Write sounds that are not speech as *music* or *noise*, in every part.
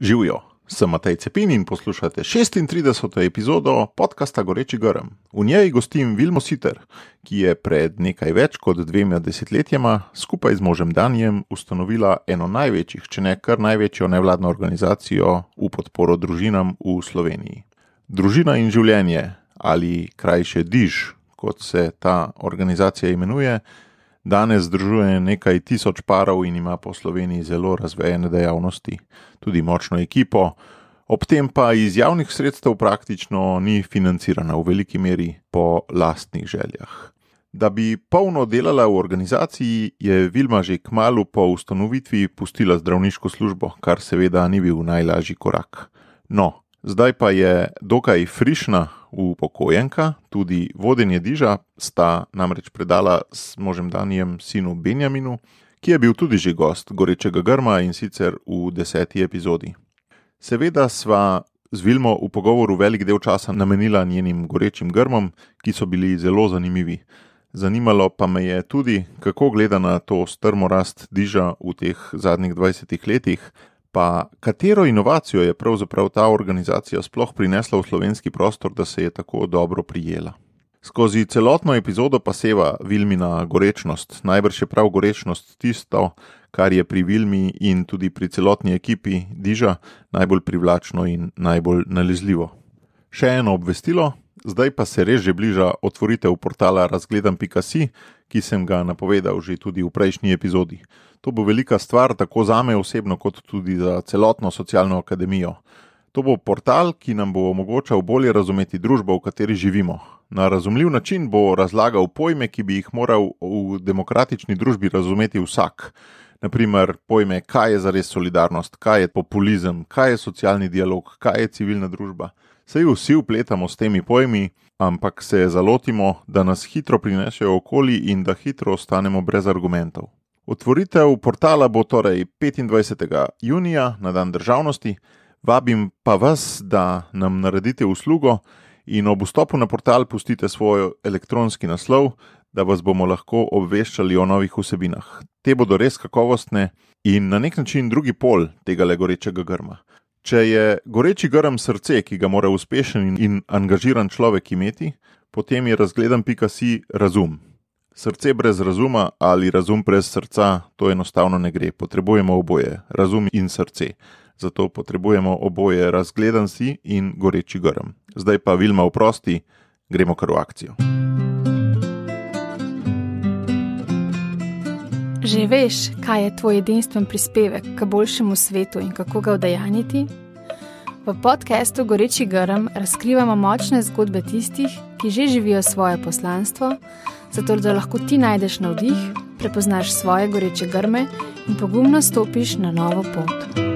Živijo, sem Matej Cepin in poslušate 36. epizodo podcasta Goreči Grm. V njej gostim Vilmo Siter, ki je pred nekaj več kot dvema desetletjema skupaj z možem Danijem ustanovila eno največjih, če ne kar največjo nevladno organizacijo v podporo družinam v Sloveniji. Družina in življenje, ali krajše Diž, kot se ta organizacija imenuje, Danes združuje nekaj tisoč parov in ima po Sloveniji zelo razvejene dejavnosti, tudi močno ekipo, ob tem pa iz javnih sredstev praktično ni financirana v veliki meri po lastnih željah. Da bi polno delala v organizaciji, je Vilma že k malu po ustanovitvi pustila zdravniško službo, kar seveda ni bil najlažji korak. No, zdaj pa je dokaj frišna, upokojenka, tudi vodenje diža sta namreč predala s možem Danijem sinu Benjaminu, ki je bil tudi že gost Gorečega grma in sicer v deseti epizodi. Seveda sva z Vilmo v pogovoru velik del časa namenila njenim gorečim grmom, ki so bili zelo zanimivi. Zanimalo pa me je tudi, kako gleda na to strmo rast diža v teh zadnjih 20 letih, Pa katero inovacijo je pravzaprav ta organizacija sploh prinesla v slovenski prostor, da se je tako dobro prijela? Skozi celotno epizodo pa seva Vilmina gorečnost, najbrž je prav gorečnost tisto, kar je pri Vilmi in tudi pri celotni ekipi Diža najbolj privlačno in najbolj nalezljivo. Še eno obvestilo, zdaj pa se res že bliža otvoritev portala razgledam.si, ki sem ga napovedal že tudi v prejšnji epizodi. To bo velika stvar, tako za me osebno, kot tudi za celotno socialno akademijo. To bo portal, ki nam bo omogočal bolje razumeti družbo, v kateri živimo. Na razumljiv način bo razlagal pojme, ki bi jih moral v demokratični družbi razumeti vsak. Naprimer, pojme, kaj je zares solidarnost, kaj je populizem, kaj je socialni dialog, kaj je civilna družba. Sej vsi upletamo s temi pojmi, ampak se zalotimo, da nas hitro prinesejo okoli in da hitro ostanemo brez argumentov. Otvoritev portala bo torej 25. junija na dan državnosti, vabim pa vas, da nam naredite uslugo in ob vstopu na portal pustite svoj elektronski naslov, da vas bomo lahko obveščali o novih vsebinah. Te bodo res kakovostne in na nek način drugi pol tega le gorečega grma. Če je goreči grm srce, ki ga mora uspešen in angažiran človek imeti, potem je razgledan pika si razum. Srce brez razuma ali razum brez srca, to enostavno ne gre. Potrebujemo oboje, razum in srce. Zato potrebujemo oboje, razgledan si in goreči grm. Zdaj pa Vilma oprosti, gremo kar v akcijo. Že veš, kaj je tvoj edinstven prispevek k boljšemu svetu in kako ga udejaniti? V podkastu Goreči grm razkrivamo močne zgodbe tistih, ki že živijo svoje poslanstvo zato da lahko ti najdeš navdih, prepoznaš svoje goreče grme in pogumno stopiš na novo pot.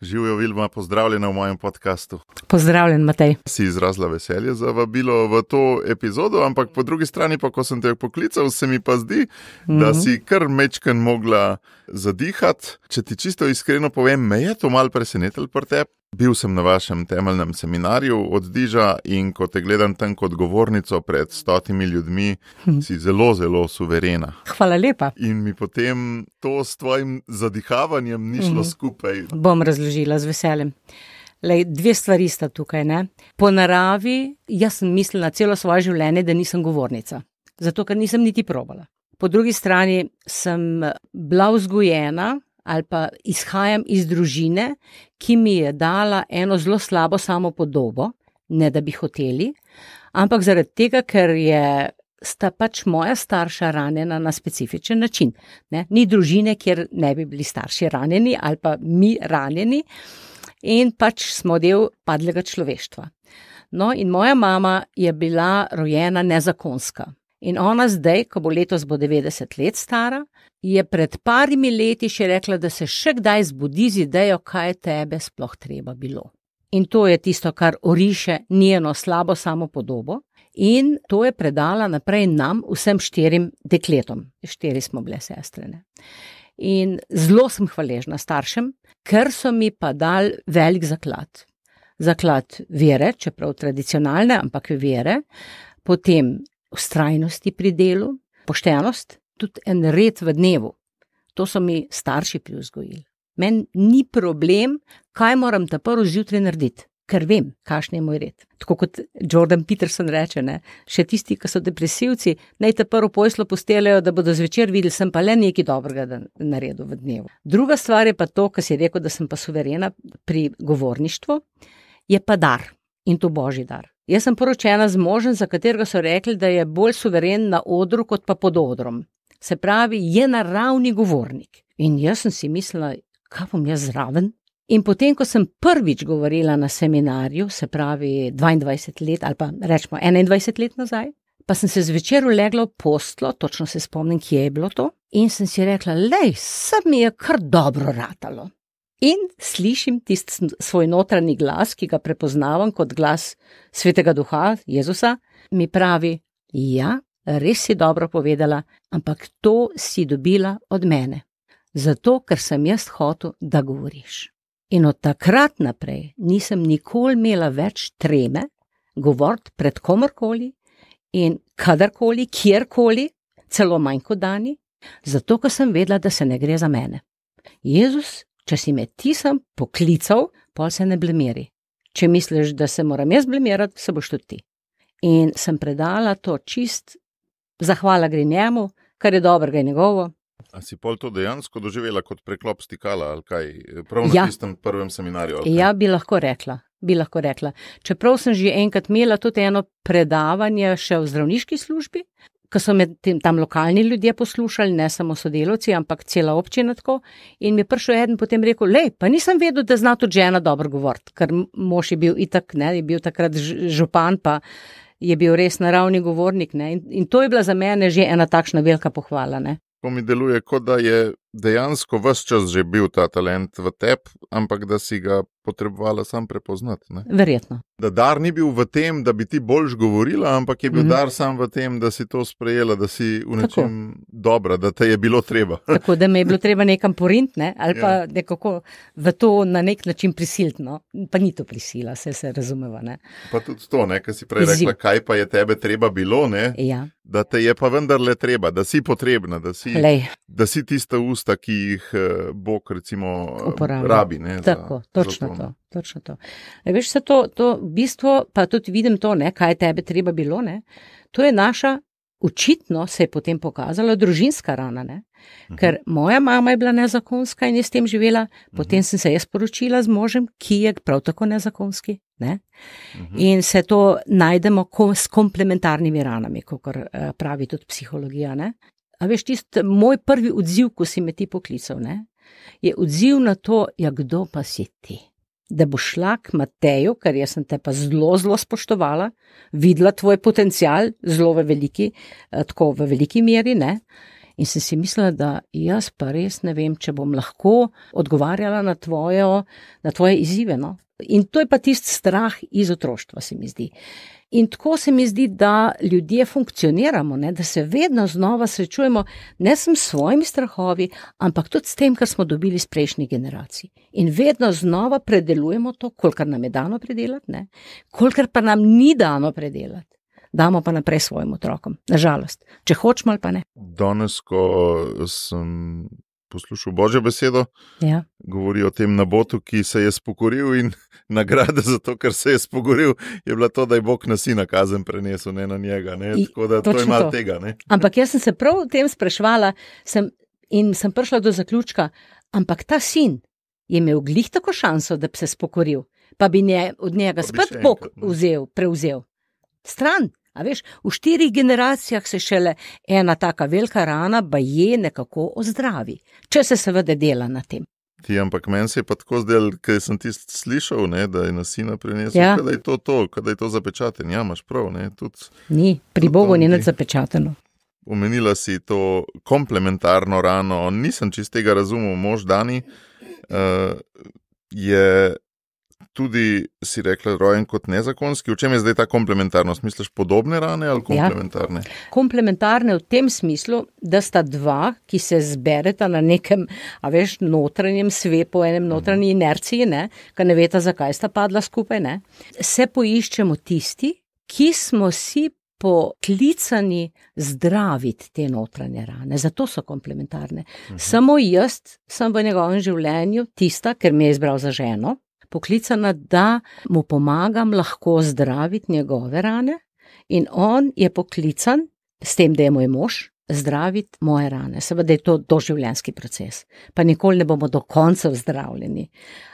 Živijo, Vilma, pozdravljena v mojem podkastu. Pozdravljen, Matej. Si izrazila veselje za vabilo v to epizodo, ampak po drugi strani, pa, ko sem te poklical, se mi pa zdi, mm -hmm. da mhm. si kar mečken mogla zadihati. Če ti čisto iskreno povem, me je to mal presenetilo pri tebi. Bil sem na vašem temeljnem seminarju od Diža in ko te gledam tam kot govornico pred stotimi ljudmi, hm. si zelo, zelo suverena. Hvala lepa. In mi potem to s tvojim zadihavanjem ni šlo mhm. skupaj. Bom razložila z veseljem. Lej, dve stvari sta tukaj. Ne? Po naravi, jaz sem mislila celo svoje življenje, da nisem govornica. Zato, ker nisem niti probala. Po drugi strani sem bila vzgojena ali pa izhajam iz družine, ki mi je dala eno zelo slabo samo podobo, ne da bi hoteli, ampak zaradi tega, ker je. Sta pač moja starša ranjena na specifičen način. Ne? Ni družine, kjer ne bi bili starši ranjeni ali pa mi ranjeni, in pač smo del padlega človeštva. No, in moja mama je bila rojena nezakonska. In ona zdaj, ko bo letos bo 90 let stara, je pred parimi leti še rekla, da se še kdaj zbudi z idejo, kaj tebe sploh treba bilo. In to je tisto, kar oriše njeno slabo samo podobo. In to je predala naprej nam, vsem štirim dekletom, štiri smo bile sestrene. In zelo sem hvaležna staršem, ker so mi pa dal velik zaklad. Zaklad vere, čeprav tradicionalne, ampak vere, potem ustrajnosti pri delu, poštenost, tudi en red v dnevu. To so mi starši privzgojili. Meni ni problem, kaj moram ta prvo zjutraj narediti, ker vem, kakšen je moj red. Tako kot Jordan Peterson reče, ne? še tisti, ki so depresivci, naj te prvo pojslo postelajo, da bodo zvečer videli, sem pa le nekaj dobrega naredil v dnevu. Druga stvar je pa to, kar si rekel, da sem pa suverena pri govorništvu, je pa dar in to božji dar. Jaz sem poročena z možem, za katerega so rekli, da je bolj suveren na odru kot pa pod odrom. Se pravi, je naravni govornik. In jaz sem si mislila, kaj bom jaz zraven. In potem, ko sem prvič govorila na seminarju, se pravi 22 let ali pa rečemo 21 let nazaj, pa sem se zvečer ulegla v postlo, točno se spomnim, kje je bilo to, in sem si rekla, lej, se mi je kar dobro ratalo. In slišim tisti svoj notranji glas, ki ga prepoznavam kot glas svetega duha, Jezusa, mi pravi: Ja, res si dobro povedala, ampak to si dobila od mene. Zato, ker sem jaz hotel, da govoriš. In od takrat naprej nisem nikoli imela več treme govoriti pred komorkoli in kadarkoli, kjerkoli, celo manj kot dani, zato, ker sem vedela, da se ne gre za mene. Jezus Če si me ti sem poklical, pol se ne blemiri. Če misliš, da se moram jaz blemirati, se boš tudi ti. In sem predala to čist, zahvala gre njemu, kar je dobrega in njegovo. A si pol to dejansko doživela kot preklop stikala ali kaj, prav na Ja. tistem prvem seminarju? Ja, bi lahko rekla. Bi lahko rekla. Čeprav sem že enkrat imela tudi eno predavanje še v zdravniški službi, ko so me tam lokalni ljudje poslušali, ne samo sodelavci, ampak cela občina tako. In mi je prišel eden potem rekel: Lej, pa nisem vedel, da zna tudi žena dobro govoriti, ker mož je bil itak, ne, je bil takrat župan, pa je bil res naravni govornik. Ne, in, in to je bila za mene že ena takšna velika pohvala. Ne. To mi deluje, kot da je dejansko vse čas že bil ta talent v tebi, ampak da si ga potrebovala sam prepoznati. Ne? Verjetno. Da dar ni bil v tem, da bi ti boljš govorila, ampak je bil mm dar sam v tem, da si to sprejela, da si v nečem dobra, da te je bilo treba. *laughs* Tako da me je bilo treba nekam porint, ne? ali pa Ja. nekako v to na nek način prisiliti. No? Pa ni to prisila, se, se razumeva. Ne? Pa tudi to, kar si prej Izziv. rekla, kaj pa je tebe treba bilo, ne? Ja, da te je pa vendarle treba, da si potrebna, da si, lej, da si tista usta, ki jih eh, Bog recimo eh, Uporablja. rabi. Ne, tako, za, točno za to. Točno to. E, veš, to, to v bistvu, pa tudi vidim to, ne, kaj je tebe treba bilo. Ne? To je naša, očitno se je potem pokazala družinska rana. Ne? Ker moja mama je bila nezakonska in je s tem živela, potem sem se jaz poročila z možem, ki je prav tako nezakonski. Ne? Mhm. In se to najdemo ko, s komplementarnimi ranami, kot pravi tudi psihologija. Ne? A veš, tisti moj prvi odziv, ko si me ti poklical, ne? je odziv na to, ja, kdo pa si ti. Da bo šla k Mateju, ker jaz sem te pa zelo, zelo spoštovala, videla tvoj potencial, zelo v veliki, eh, tako v veliki meri, ne. In sem si mislila, da jaz pa res ne vem, če bom lahko odgovarjala na, tvojo, na tvoje izzive. No? In to je pa tisti strah iz otroštva, se mi zdi. In tako se mi zdi, da ljudje funkcioniramo, ne? da se vedno znova srečujemo ne samo s svojimi strahovi, ampak tudi s tem, kar smo dobili iz prejšnjih generacij. In vedno znova predelujemo to, kolikor nam je dano predelati, ne? kolikor pa nam ni dano predelati. Damo pa naprej svojim otrokom, nažalost, če hočemo ali pa ne. Danes, ko sem poslušal Božjo besedo, Ja. govori o tem nabotu, ki se je spokoril in *laughs* nagrada za to, ker se je spokoril, je bila to, da je Bog na sina kazen prenesel, ne na njega. Ne? I- Tako da to je malo tega. Ne? Ampak jaz sem se prav o tem sprašvala sem, in sem prišla do zaključka, ampak ta sin je imel glih tako šanso, da bi se spokoril, pa bi nje, od njega Pa spet Bog enkrat, ne. vzel, prevzel. Stran. A veš, v štirih generacijah se šele ena taka velika rana, pa je nekako ozdravi, če se seveda dela na tem. Ti, ampak meni se je pa tako zdel, ker sem ti slišal, ne, da je na sina prenesel, Ja. da je to to, da je to zapečaten. Ja, imaš prav. Ne, tudi Ni, pri Bogu ni. nič zapečateno. Omenila si to komplementarno rano, nisem čist tega razumel, mož Dani uh, je tudi, si rekla, rojen kot nezakonski. V čem je zdaj ta komplementarnost? Misliš podobne rane ali komplementarne? Ja. komplementarne v tem smislu, da sta dva, ki se zbereta na nekem, a veš, notranjem svetu, enem notranji inerciji, ne, ki ne veta, zakaj sta padla skupaj, ne, se poiščemo tisti, ki smo si poklicani zdraviti te notranje rane, zato so komplementarne. Mhm. Samo jaz sem v njegovem življenju tista, ker me je izbral za ženo, poklicana, da mu pomagam lahko zdraviti njegove rane, in on je poklican s tem, da je moj mož. Zdraviti moje rane, seveda je to doživljenjski proces, pa nikoli ne bomo do konca zdravljeni.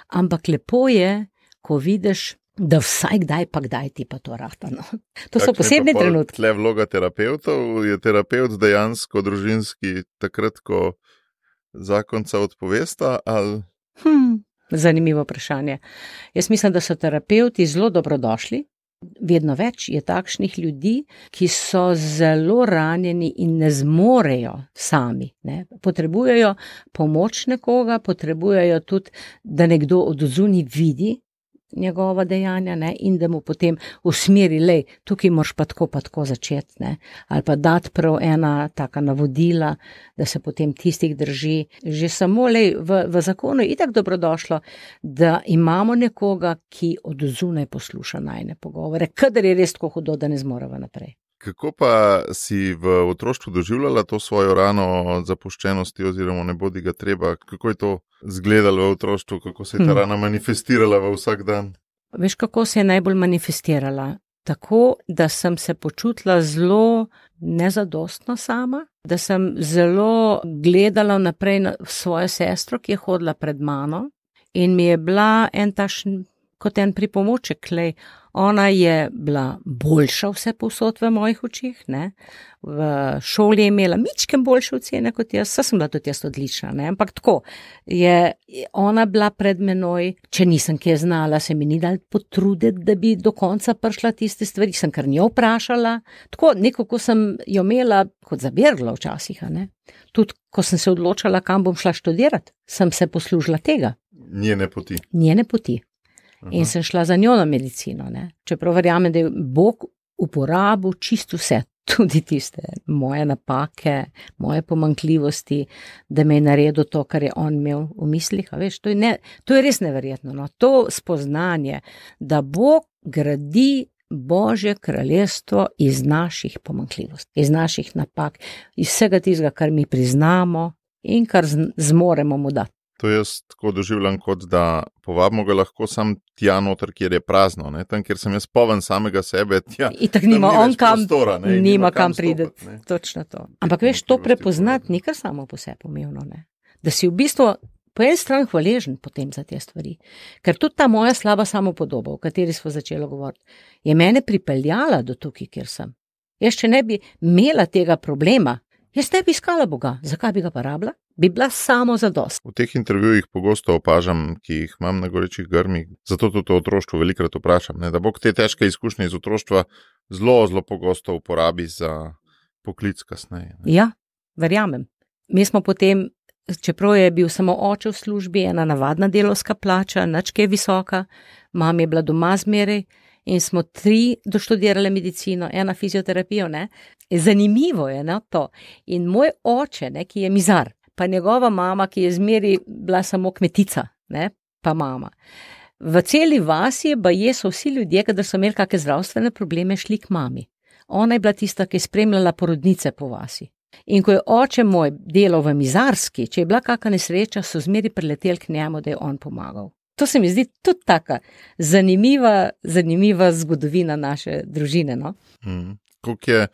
Ampak lepo je, ko vidiš da vsaj kdaj, pa kdaj ti pa to rata. No. To so posebni trenutki. Le vloga terapeutov je terapeut dejansko družinski, takrat, ko zakonca odpovesta. Ali... Hmm, zanimivo vprašanje. Jaz mislim, da so terapeuti zelo dobrodošli. Vedno več je takšnih ljudi, ki so zelo ranjeni in ne zmorejo sami. Ne. Potrebujejo pomoč nekoga, potrebujejo tudi, da nekdo od zunaj vidi, njegova dejanja ne, in da mu potem usmeri, le tukaj moraš pa tako, pa tako začeti, ne, ali pa dati prav ena taka navodila, da se potem tistih drži. Že samo le v, v zakonu je tako dobrodošlo, da imamo nekoga, ki od zunaj posluša najne pogovore, kadar je res tako hudo, da ne zmoremo naprej. Kako pa si v otroštvu doživljala to svojo rano zapuščenosti, oziroma ne bodi ga treba? Kako je to izgledalo v otroštvu, kako se je ta hmm. rana manifestirala v vsak dan? Veš, kako se je najbolj manifestirala? Tako, da sem se počutila zelo nezadostno sama, da sem zelo gledala naprej na svojo sestro, ki je hodila pred mano in mi je bila en tašn kot en pripomoček. Lej. Ona je bila boljša vse posod v mojih očih, ne? v šoli je imela mičkem boljše ocene kot jaz, vse sem bila tudi jaz odlična, ne? ampak tako je ona bila pred menoj, če nisem kje znala, se mi ni dal potruditi, da bi do konca prišla tiste stvari, sem kar njo vprašala, tako neko, ko sem jo imela kot zabirla včasih, tudi ko sem se odločala, kam bom šla študirati, sem se poslužila tega. Njene poti. Njene poti in sem šla za njo na medicino. Ne? Čeprav verjamem, da je Bog uporabil čisto vse, *laughs* tudi tiste moje napake, moje pomankljivosti, da me je naredil to, kar je on imel v mislih. Veš, to, je ne, to je res neverjetno. No? To spoznanje, da Bog gradi. Božje kraljestvo iz naših pomankljivosti, iz naših napak, iz vsega tistega, kar mi priznamo in kar zmoremo mu dati. To jaz tako doživljam, kot da povabimo ga lahko sam tja noter, kjer je prazno, ne? tam, kjer sem jaz poven samega sebe. *laughs* Tja, in tako nima on kam, prostora, nima nima kam, kam prideti. Točno to. Ampak veš, to prepoznati ni kar samo po sebi pomembno. Ne? Da si v bistvu po eni strani hvaležen potem za te stvari. Ker tudi ta moja slaba samopodoba, o kateri smo začeli govoriti, je mene pripeljala do tukaj, kjer sem. Jaz, če ne bi imela tega problema, jaz ne bi iskala Boga, zakaj bi ga pa rabila? bi bila samo za dost. V teh intervjujih pogosto opažam, ki jih imam na gorečih grmih, zato tudi o otroštvu velikrat vprašam, ne, da bo te težke izkušnje iz otroštva zelo, zelo pogosto uporabi za poklic kasneje. Ne. Ja, verjamem. Mi smo potem, čeprav je bil samo oče v službi, ena navadna delovska plača, načke je visoka, mam je bila doma zmeraj. In smo tri doštudirali medicino, ena fizioterapijo. Ne? Zanimivo je na to. In moj oče, ne, ki je mizar, pa njegova mama, ki je zmeri bila samo kmetica, ne, pa mama. V celi vasi pa je so vsi ljudje, ki so imeli kakšne zdravstvene probleme, šli k mami. Ona je bila tista, ki je spremljala porodnice po vasi. In ko je oče moj delal v mizarski, če je bila kakšna nesreča, so zmeri prileteli k njemu, da je on pomagal. To se mi zdi tudi tako zanimiva, zanimiva zgodovina naše družine. No? Mm. Kako je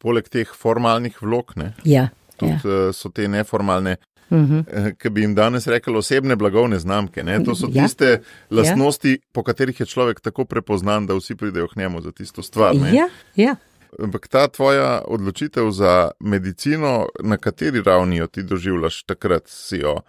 poleg teh formalnih vlog? Ne? Ja tudi ja. so te neformalne. Uh mhm. eh, -huh. Ki bi jim danes rekli osebne blagovne znamke. Ne? To so ja. tiste ja. lastnosti, ja. po katerih je človek tako prepoznan, da vsi pridejo k njemu za tisto stvar. Ja, ja. Ampak ta tvoja odločitev za medicino, na kateri ravni jo ti doživljaš takrat, si jo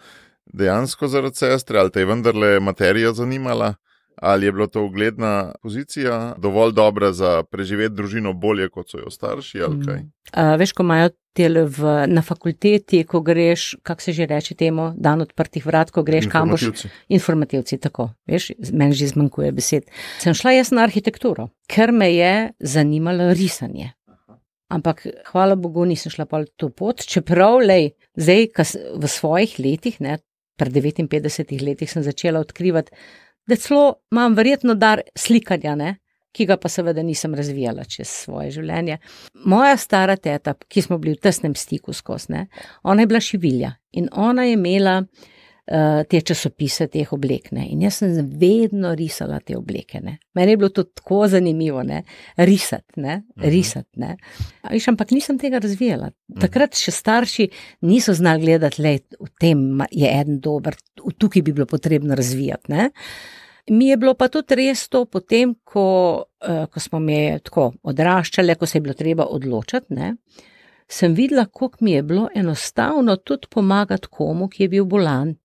dejansko zaradi sestre ali te je vendarle materija zanimala? Ali je bila to ugledna pozicija, dovolj dobra za preživeti družino, bolje kot so jo starši? Mm. Uh, veš, ko imajo tele v, na fakulteti, ko greš, kako se že reče temu, dan odprtih vrat, ko greš kam boš. Informativci. Tako, veš, meni že zmanjkuje besed. Sem šla jaz na arhitekturo, ker me je zanimalo risanje. Ampak, hvala Bogu, nisem šla pa to pot, čeprav lej, zdaj, v svojih letih, ne, pred 59 letih, sem začela odkrivati da celo imam verjetno dar slikanja, ne? ki ga pa seveda nisem razvijala čez svoje življenje. Moja stara teta, ki smo bili v tesnem stiku skozi, ona je bila šivilja in ona je imela te časopise, teh oblekne. In jaz sem vedno risala te oblekene. Meni je bilo to tako zanimivo, ne, risati, ne, Mhm. risati. Ne. Viš, ampak nisem tega razvijala. Takrat še starši niso znali gledati, da v tem je en dober, tukaj bi bilo potrebno razvijati. Ne. Mi je bilo pa tudi res to, potem, ko, eh, ko smo me tako odraščali, ko se je bilo treba odločiti, ne, sem videla, kako mi je bilo enostavno tudi pomagati komu, ki je bil bolan.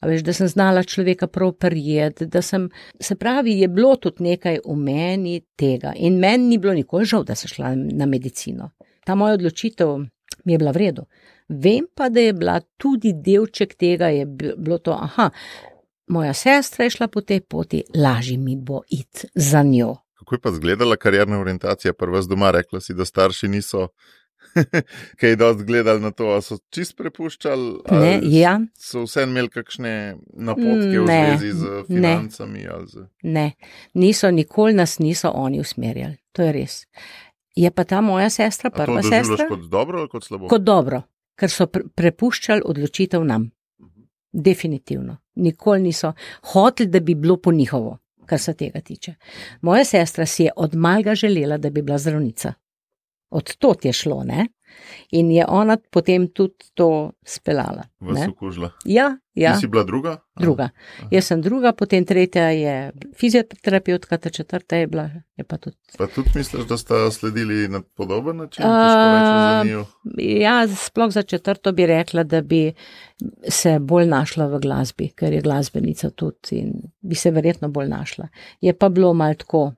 A veš, da sem znala človeka prav prijeti, da sem, se pravi, je bilo tudi nekaj v meni tega. In meni ni bilo nikoli žal, da sem šla na medicino. Ta moja odločitev mi je bila v redu. Vem pa, da je bila tudi delček tega, je bi- bilo to, aha, moja sestra je šla po tej poti, lažje mi bo iti za njo. Kako je pa izgledala karjerna orientacija, prva z doma, rekla si, da starši niso *laughs* kaj dosti gledali na to, ali so čist prepuščali, Ne, ali ja, so vse imeli kakšne napotke v Ne, zvezi z ne. financami. ali Z... ne, niso, nikoli nas niso oni usmerjali, to je res. Je pa ta moja sestra, prva sestra, kot dobro ali kot slabo? kot dobro, ker so pre prepuščali odločitev nam. Definitivno. Nikoli niso hoteli, da bi bilo po njihovo, kar se tega tiče. Moja sestra si je od malega želela, da bi bila zdravnica. Od tot je šlo, ne? In je ona potem tudi to speljala. Vas okužila. Ja, ja. Ti si bila druga? Druga. Jaz sem druga, potem tretja je fizioterapeutka, ta četrta je bila, je pa tudi. Pa tudi misliš, da sta sledili na podoben način? Njiju. Ja, sploh za četrto bi rekla, da bi se bolj našla v glasbi, ker je glasbenica tudi in bi se verjetno bolj našla. Je pa bilo mal tako,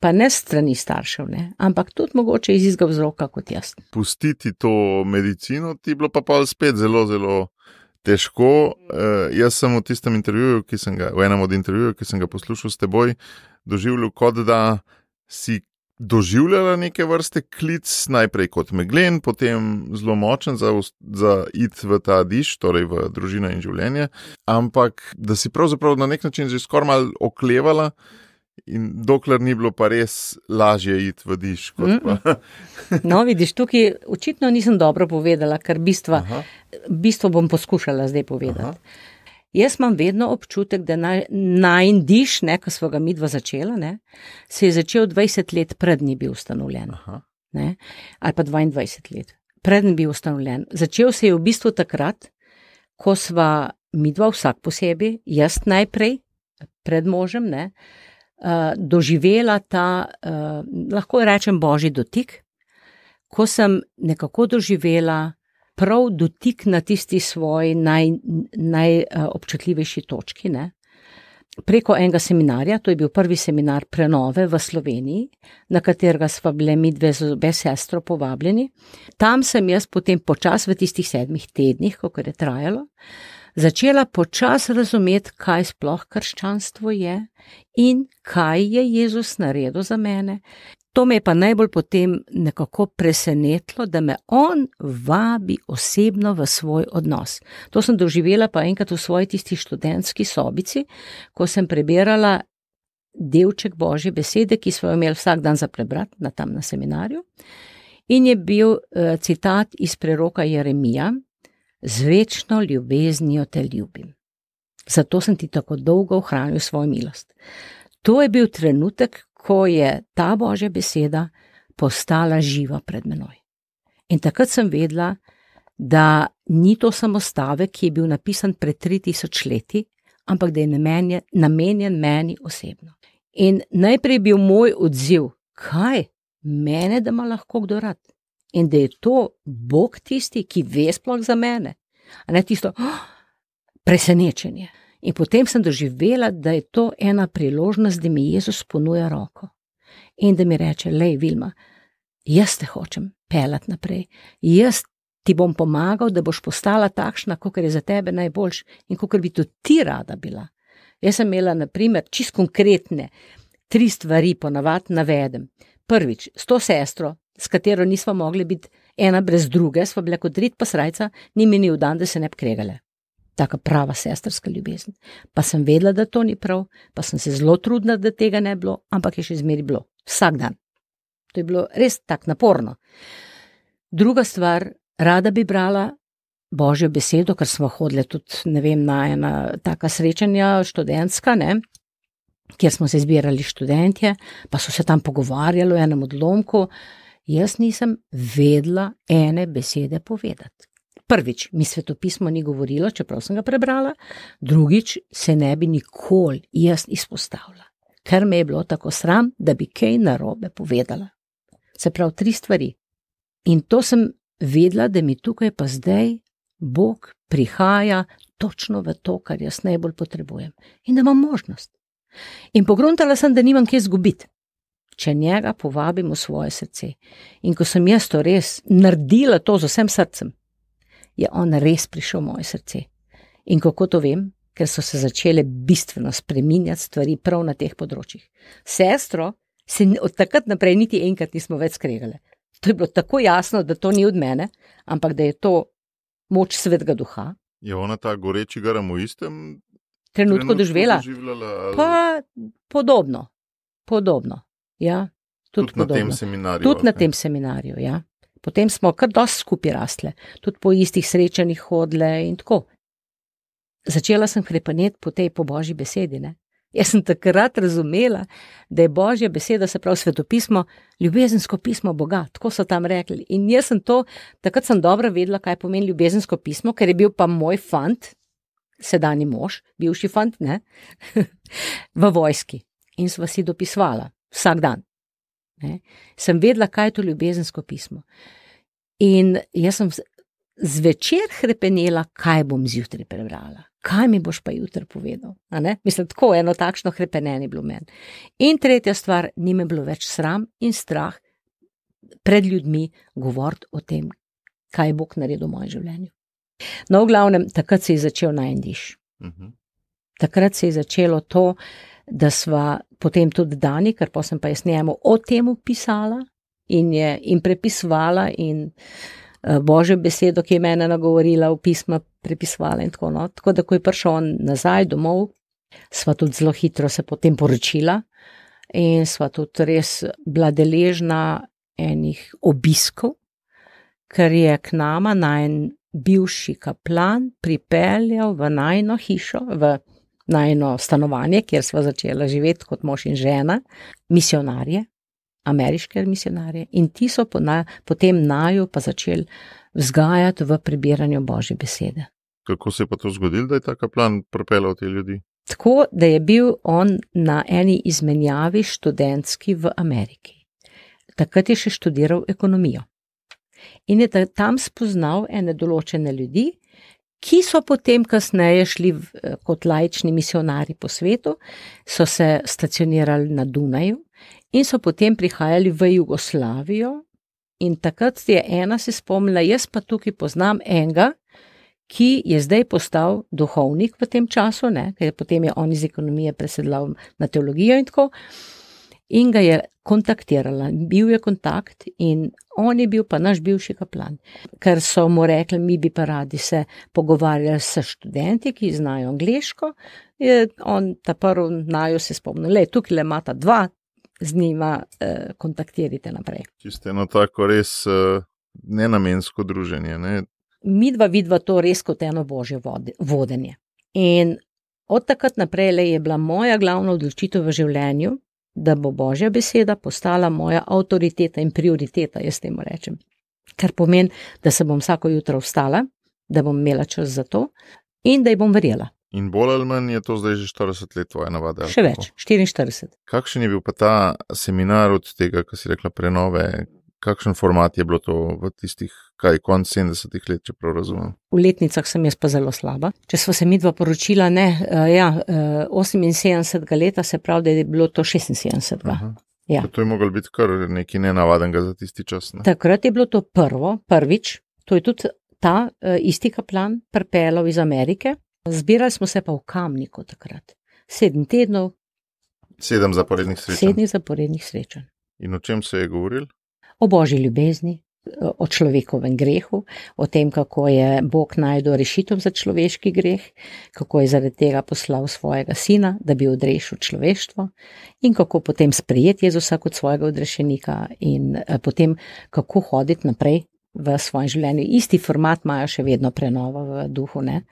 pa ne strani staršev, ne, ampak tudi mogoče iz istega vzroka kot jaz. Pustiti to medicino ti je bilo pa pol spet zelo, zelo težko. Uh, jaz sem v tistem intervjuju, ki sem ga, v enem od intervjujev, ki sem ga poslušal s teboj, doživljal, kot da si doživljala neke vrste klic, najprej kot meglen, potem zelo močen za, za iti v ta diš, torej v družino in življenje, ampak da si pravzaprav na nek način že skoraj mal oklevala. In dokler ni bilo pa res lažje iti v diš, kot pa. *laughs* No, vidiš, tukaj očitno nisem dobro povedala, ker bistva, Aha. bistvo bom poskušala zdaj povedati. Aha. Jaz imam vedno občutek, da naj, naj diš, ne, ko smo ga mi dva začela, ne, se je začel 20 let pred njim bil ustanovljen. Aha. Ne, ali pa 22 let. Preden bil ustanovljen. Začel se je v bistvu takrat, ko sva mi dva vsak posebej, jaz najprej, pred možem, ne, uh, doživela ta, uh, lahko rečem, božji dotik, ko sem nekako doživela prav dotik na tisti svoji najobčutljivejši naj, uh, točki. Ne. Preko enega seminarja, to je bil prvi seminar prenove v Sloveniji, na katerega smo bile mi dve sestro povabljeni. Tam sem jaz potem počas v tistih sedmih tednih, kako je trajalo, začela počas razumeti, kaj sploh krščanstvo je in kaj je Jezus naredil za mene. To me je pa najbolj potem nekako presenetilo, da me on vabi osebno v svoj odnos. To sem doživela pa enkrat v svoji tisti študentski sobici, ko sem prebirala delček Božje besede, ki smo jo imeli vsak dan za prebrati na tam na seminarju. In je bil uh, citat iz preroka Jeremija: Z večno ljubeznijo te ljubim. Zato sem ti tako dolgo ohranil svojo milost. To je bil trenutek, ko je ta Božja beseda postala živa pred menoj. In takrat sem vedela, da ni to samo stavek, ki je bil napisan pred 3000 leti, ampak da je namenjen, namenjen meni osebno. In najprej je bil moj odziv, kaj mene, da ima lahko kdo rad. In da je to Bog tisti, ki ve sploh za mene, a ne tisto oh, presenečenje. In potem sem doživela, da je to ena priložnost, da mi Jezus ponuja roko in da mi reče: Lej, Vilma, jaz te hočem pelati naprej, jaz ti bom pomagal, da boš postala takšna, kot je za tebe najboljš in kot bi tudi ti rada bila. Jaz sem imela, na primer, čist konkretne tri stvari, ponavadi navedem. Prvič, s to sestro, s katero nismo mogli biti ena brez druge, smo bile kot rit pa srajca, ni minil dan, da se ne bi kregale. Taka prava sestrska ljubezen. Pa sem vedela, da to ni prav, pa sem se zelo trudila, da tega ne bi bilo, ampak je še zmeri bilo. Vsak dan. To je bilo res tako naporno. Druga stvar, rada bi brala Božjo besedo, ker smo hodili tudi vem, na ena taka srečanja, študentska, ne, kjer smo se zbirali študentje, pa so se tam pogovarjali o enem odlomku. Jaz nisem vedela ene besede povedati. Prvič, mi svetopismo ni govorilo, čeprav sem ga prebrala, drugič, se ne bi nikoli jaz izpostavila, ker me je bilo tako sram, da bi kaj narobe povedala. Se pravi, tri stvari. In to sem vedela, da mi tukaj pa zdaj Bog prihaja točno v to, kar jaz najbolj potrebujem in da imam možnost. In pogruntala sem, da nimam kje zgubiti. Če njega povabim v svoje srce. In ko sem jaz to res naredila, to z vsem srcem, je on res prišel v moje srce. In kako to vem? Ker so se začele bistveno spreminjati stvari prav na teh področjih. Sestro, se od takrat naprej niti enkrat nismo več skregali. To je bilo tako jasno, da to ni od mene, ampak da je to moč svetega duha. Je ona ta goreči garam v istem trenutku doživela? Ali... Pa podobno. podobno. Ja, tudi tudi na tem seminarju. Tudi na tem seminarju. Ja. Potem smo kar dosti skupaj rasle, tudi po istih srečanjih hodile in tako. Začela sem krepeneti po tej pobožji besedi. Ne? Jaz sem takrat razumela, da je božja beseda, se pravi svetopismo, ljubezensko pismo Boga. Tako so tam rekli. In jaz sem to, takrat sem dobro vedela, kaj pomeni ljubezensko pismo, ker je bil pa moj fant, sedajni mož, bivši fant, ne, *laughs* v vojski. In sva si dopisvala vsak dan. Ne. Sem vedela, kaj je to ljubezensko pismo. In jaz sem zvečer krepenela, kaj bom zjutraj prebrala kaj mi boš pa jutri povedal? Mislim, tako eno takšno krepenje je bilo meni. In tretja stvar, ni me bilo več sram in strah pred ljudmi govoriti o tem, kaj Bog naredil v mojem življenju. No, v glavnem, takrat se je začel najdiš. Uh mhm. -huh. Takrat se je začelo to, da sva potem tudi dani, ker pa sem pa jaz njemu o tem pisala in, je, in prepisovala in Eh, božjo besedo, ki je mene nagovorila v pisma, prepisovala in tako naprej. Tako da, ko je prišel on nazaj domov, sva tudi zelo hitro se potem poročila in sva tudi res bila deležna enih obiskov, ker je k nama naj bivši kaplan pripeljal v najno hišo, v najno stanovanje, kjer sva začela živeti kot mož in žena, misionarje, ameriške misionarje in ti so po na, potem naju pa začeli vzgajati v prebiranju Božje besede. Kako se je pa to zgodilo, da je ta kaplan propeljal te ljudi? Tako, da je bil on na eni izmenjavi študentski v Ameriki. Takrat je še študiral ekonomijo. In je tam spoznal ene določene ljudi, ki so potem kasneje šli v, kot laični misionari po svetu, so se stacionirali na Dunaju in so potem prihajali v Jugoslavijo. In takrat je ena se spomnila, jaz pa tukaj poznam enega, ki je zdaj postal duhovnik v tem času, ne, ker potem je on iz ekonomije presedlal na teologijo in tako. In ga je kontaktirala, bil je kontakt, in on je bil pa naš bivši kaplan. Ker so mu rekli, mi bi pa radi se pogovarjali s študenti, ki znajo angliško. Je on ta prvi najo se spomnil, le tukaj le imata dva, z njima eh, kontaktirite naprej. Čisto eno tako res eh, nenamensko druženje. Ne? Mi dva vidva to res kot eno božje vodenje. In od takrat naprej je bila moja glavna odločitev v življenju, da bo božja beseda postala moja avtoriteta in prioriteta, jaz temu rečem. Kar pomeni, da se bom vsako jutro vstala, da bom imela čas za to in da ji bom verjela. In bolj ali manj je to zdaj že 40 let tvoja navada. Še več, 44. Kakšen je bil pa ta seminar od tega, kar si rekla, prenove? Kakšen format je bilo to v tistih, kaj konc 70-ih let, če prav razumem? V letnicah sem jaz pa zelo slaba. Če smo se mi dva poročila, ne, uh, ja, uh, 78 let, se pravi, da je bilo to 76. Ja. To je moglo biti kar nekaj nenavadnega za tisti čas. Ne? Takrat je bilo to prvo, prvič, to je tudi ta uh, isti kaplan, prpelov iz Amerike. Zbirali smo se pa v kamniku takrat, sedem tednov. Sedem zaporednih srečanj. Sedem zaporednih srečanj. In o čem se je govoril? O božji ljubezni, o človekovem grehu, o tem, kako je Bog najdel rešitev za človeški greh, kako je zaradi tega poslal svojega sina, da bi odrešil človeštvo, in kako potem sprejeti Jezusa kot svojega odrešenika, in eh, potem kako hoditi naprej. V svojem življenju isti format imajo še vedno prenovo v duhu. Ne?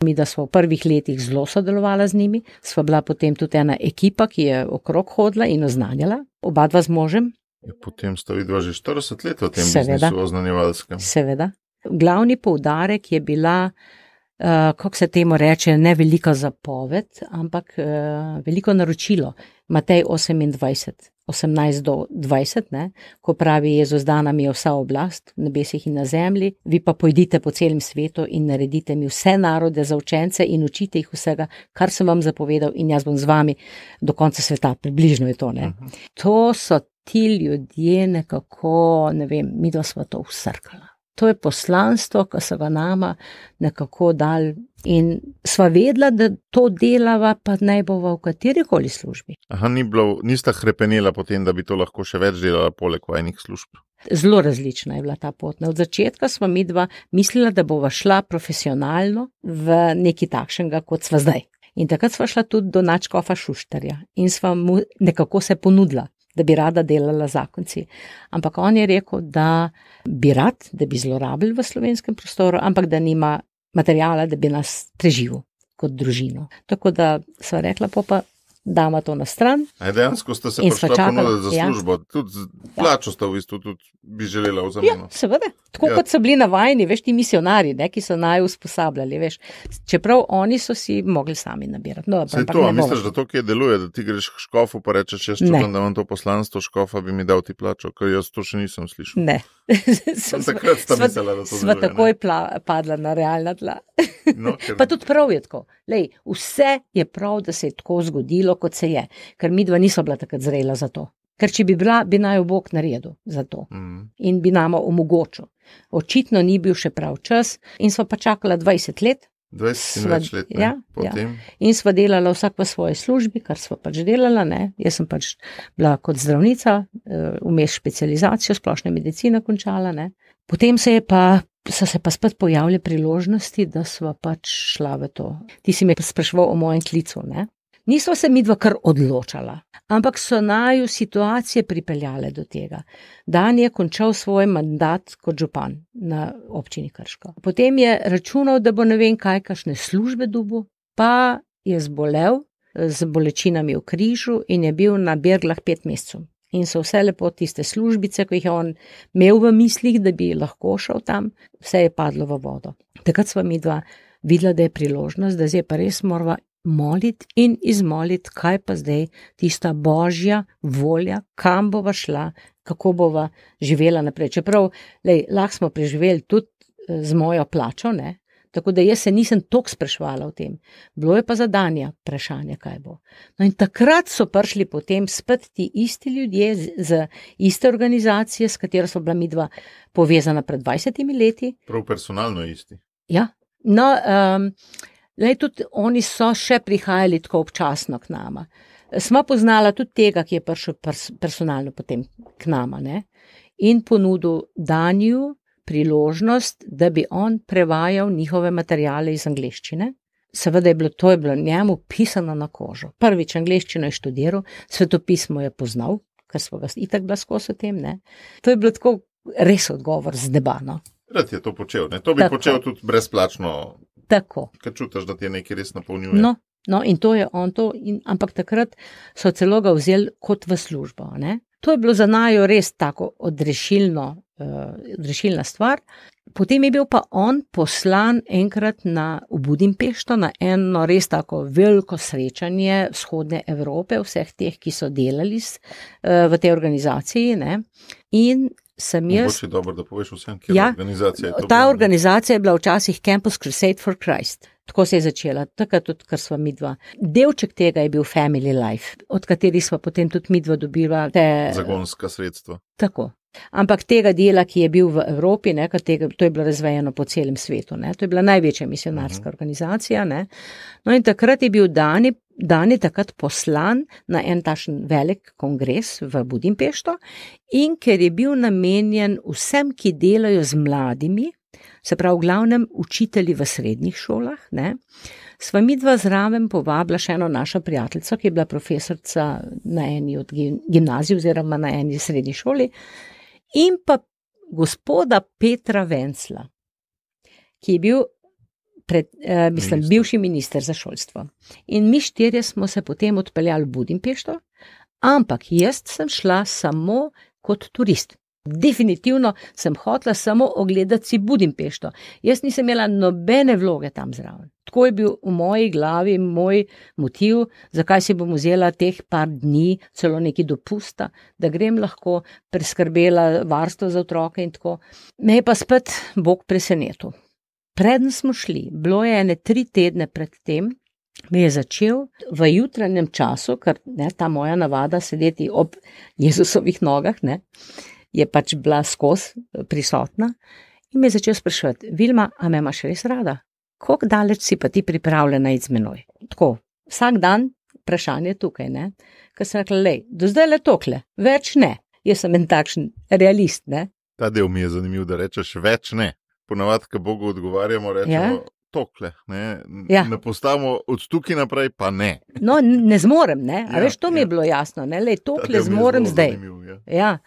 Mi, da smo v prvih letih zelo sodelovali z njimi, sva bila potem tudi ena ekipa, ki je okrog hodila in oznanjala, oba dva z možem, Ja, potem sta vidva že 40 let v tem Seveda. biznisu oznanjevalskem. Seveda. Glavni poudarek je bila, uh, kako se temu reče, ne velika zapoved, ampak uh, veliko naročilo. Matej 28, 18 do 20, ne, ko pravi Jezus, da nam je vsa oblast v nebesih in na zemlji, vi pa pojdite po celem svetu in naredite mi vse narode za učence in učite jih vsega, kar sem vam zapovedal, in jaz bom z vami do konca sveta. Približno je to. Ne. To so ti ljudje nekako, ne vem, mi dva smo to usrkala. To je poslanstvo, ki so ga nama nekako dal. In sva vedela, da to delava, pa naj bova v kateri koli službi. Aha, ni bilo, nista hrepenela potem, da bi to lahko še več delala poleg vajnih služb. Zelo različna je bila ta pot. Od začetka smo mi dva mislila, da bova šla profesionalno v nekaj takšnega, kot sva zdaj. In takrat sva šla tudi do načkofa Šuštarja in sva mu nekako se ponudila, da bi rada delala zakonci. Ampak on je rekel, da bi rad, da bi zlorabil v slovenskem prostoru, ampak da nima materijala, da bi nas preživel kot družino. Tako da sva rekla, pa pa dama to na stran. A je dejansko ste se čakala, ponuditi za ja. službo, tudi z plačo ste v bistvu tudi bi želela v Ja, zameno. seveda. Tako Ja. ja. kot so bili navajeni, veš, ti misionarji, ne, ki so naj usposabljali, veš. Čeprav oni so si mogli sami nabirati. No, Sej ampak to, a misliš, da to, ki deluje, da ti greš k škofu, pa rečeš, jaz čutim, da imam to poslanstvo škofa, bi mi dal ti plačo, ker jaz to še nisem slišal. Ne. *laughs* Sem takrat sta mislila, da to Sva deluje, takoj pla, padla na realna tla. *laughs* No, ker- Pa tudi prav je tako. Lej, vse je prav, da se je tako zgodilo, kot se je, ker mi dva nismo bila takrat zrela za to. Ker če bi bila, bi naj Bog naredil za to Mm. in bi nama omogočil. Očitno ni bil še prav čas in smo pa čakala 20 let 20 in več let, ne? ja, ja. potem. in sva delala vsak v svoji službi, kar sva pač delala. Ne? Jaz sem pač bila kot zdravnica, eh, vmes specializacijo splošne medicine končala. Ne? Potem se je pa. So se pa spet pojavile priložnosti, da sva pač šla v to. Ti si me sprašval o mojem klicu. Ne? Nismo se mi dva kar odločala, ampak so naju situacije pripeljale do tega. Dan je končal svoj mandat kot župan na občini Krško. Potem je računal, da bo ne vem kaj, kakšne službe dubu, pa je zbolel z bolečinami v križu in je bil na Berglah pet mesecev. In so vse lepo tiste službice, ki jih je on imel v mislih, da bi lahko šel tam, vse je padlo v vodo. Takrat smo mi dva videla, da je priložnost, da zdaj pa res moramo moliti in izmoliti, kaj pa zdaj tista božja volja, kam bova šla, kako bova živela naprej. Čeprav lej, lahko smo preživeli tudi eh, z mojo plačo, ne? tako da jaz se nisem toliko sprašvala o tem. Bilo je pa zadanja vprašanje, kaj bo. No in takrat so prišli potem spet ti isti ljudje z, z iste organizacije, s katero so bila midva povezana pred 20 leti. Prav personalno isti. Ja, no, um, lej, tudi oni so še prihajali tako občasno k nama. Smo poznala tudi tega, ki je prišel pers personalno potem k nama ne? in ponudil Daniju priložnost, da bi on prevajal njihove materijale iz angleščine. Seveda je bilo to je bilo njemu pisano na kožo. Prvič angleščino je študiral, svetopismo je poznal, ker smo ga itak bila skozi tem. Ne? To je bilo tako res odgovor z neba. No? Rad je to počel, ne? to bi Tako. počel tudi brezplačno, Tako. ker čutiš, da ti je nekaj res napolnjuje. No, no, in to je on to, in, ampak takrat so celo ga vzeli kot v službo. Ne? To je bilo za najo res tako odrešilno, uh, odrešilna stvar. Potem je bil pa on poslan enkrat na, v Budimpešto na eno res tako veliko srečanje vzhodne Evrope, vseh teh, ki so delali s, uh, v tej organizaciji. Ne? In sem jaz. Mogoče je dobro, da poveš vsem, kje Ja, je organizacija. Ta bila, ne? organizacija je bila včasih Campus Crusade for Christ. Tako se je začela, takrat tudi, ker smo mi dva. Delček tega je bil Family Life, od katerih smo potem tudi mi dva dobila te. Zagonska sredstva. Tako. Ampak tega dela, ki je bil v Evropi, ne, tega, to je bilo razvejeno po celem svetu, ne, to je bila največja misionarska Mhm. organizacija. Ne. No in takrat je bil Dani Dan je takrat poslan na en tašen velik kongres v Budimpešto in ker je bil namenjen vsem, ki delajo z mladimi, se pravi, v glavnem učitelji v srednjih šolah, ne, sva mi dva zraven povabila še eno našo prijateljico, ki je bila profesorica na eni od gimnazij oziroma na eni srednji šoli, in pa gospoda Petra Vencla, ki je bil pred, eh, mislim, Minister. bivši minister za šolstvo. In mi štirje smo se potem odpeljali v Budimpešto, ampak jaz sem šla samo kot turist. Definitivno sem hotela samo ogledati si Budimpešto. Jaz nisem imela nobene vloge tam zraven. Tako je bil v moji glavi moj motiv, zakaj si bom vzela teh par dni, celo neki dopusta, da grem lahko preskrbela varstvo za otroke in tako. Me je pa spet Bog presenetil. Preden smo šli, bilo je ene tri tedne predtem, me je začel v jutranjem času, ker ne, ta moja navada sedeti ob Jezusovih nogah, ne, je pač bila skozi prisotna in me je začel spraševati: Vilma, a me imaš res rada? Kako daleč si pa ti pripravljena iti z menoj? Tako, vsak dan vprašanje tukaj, ne? Ker sem rekla, lej, do zdaj le tokle, več ne. Jaz sem en takšen realist, ne? Ta del mi je zanimiv, da rečeš več ne. Ponavadi, ko Bogu odgovarjamo, rečemo Ja. tokle. Ne, Ja. ne postavimo od tukaj naprej, pa ne. No, ne zmorem, ne? Ja, veš, to mi ja. je bilo jasno, ne? Ta tokle mi zmorem zdaj. zanimiv, ja. Ja.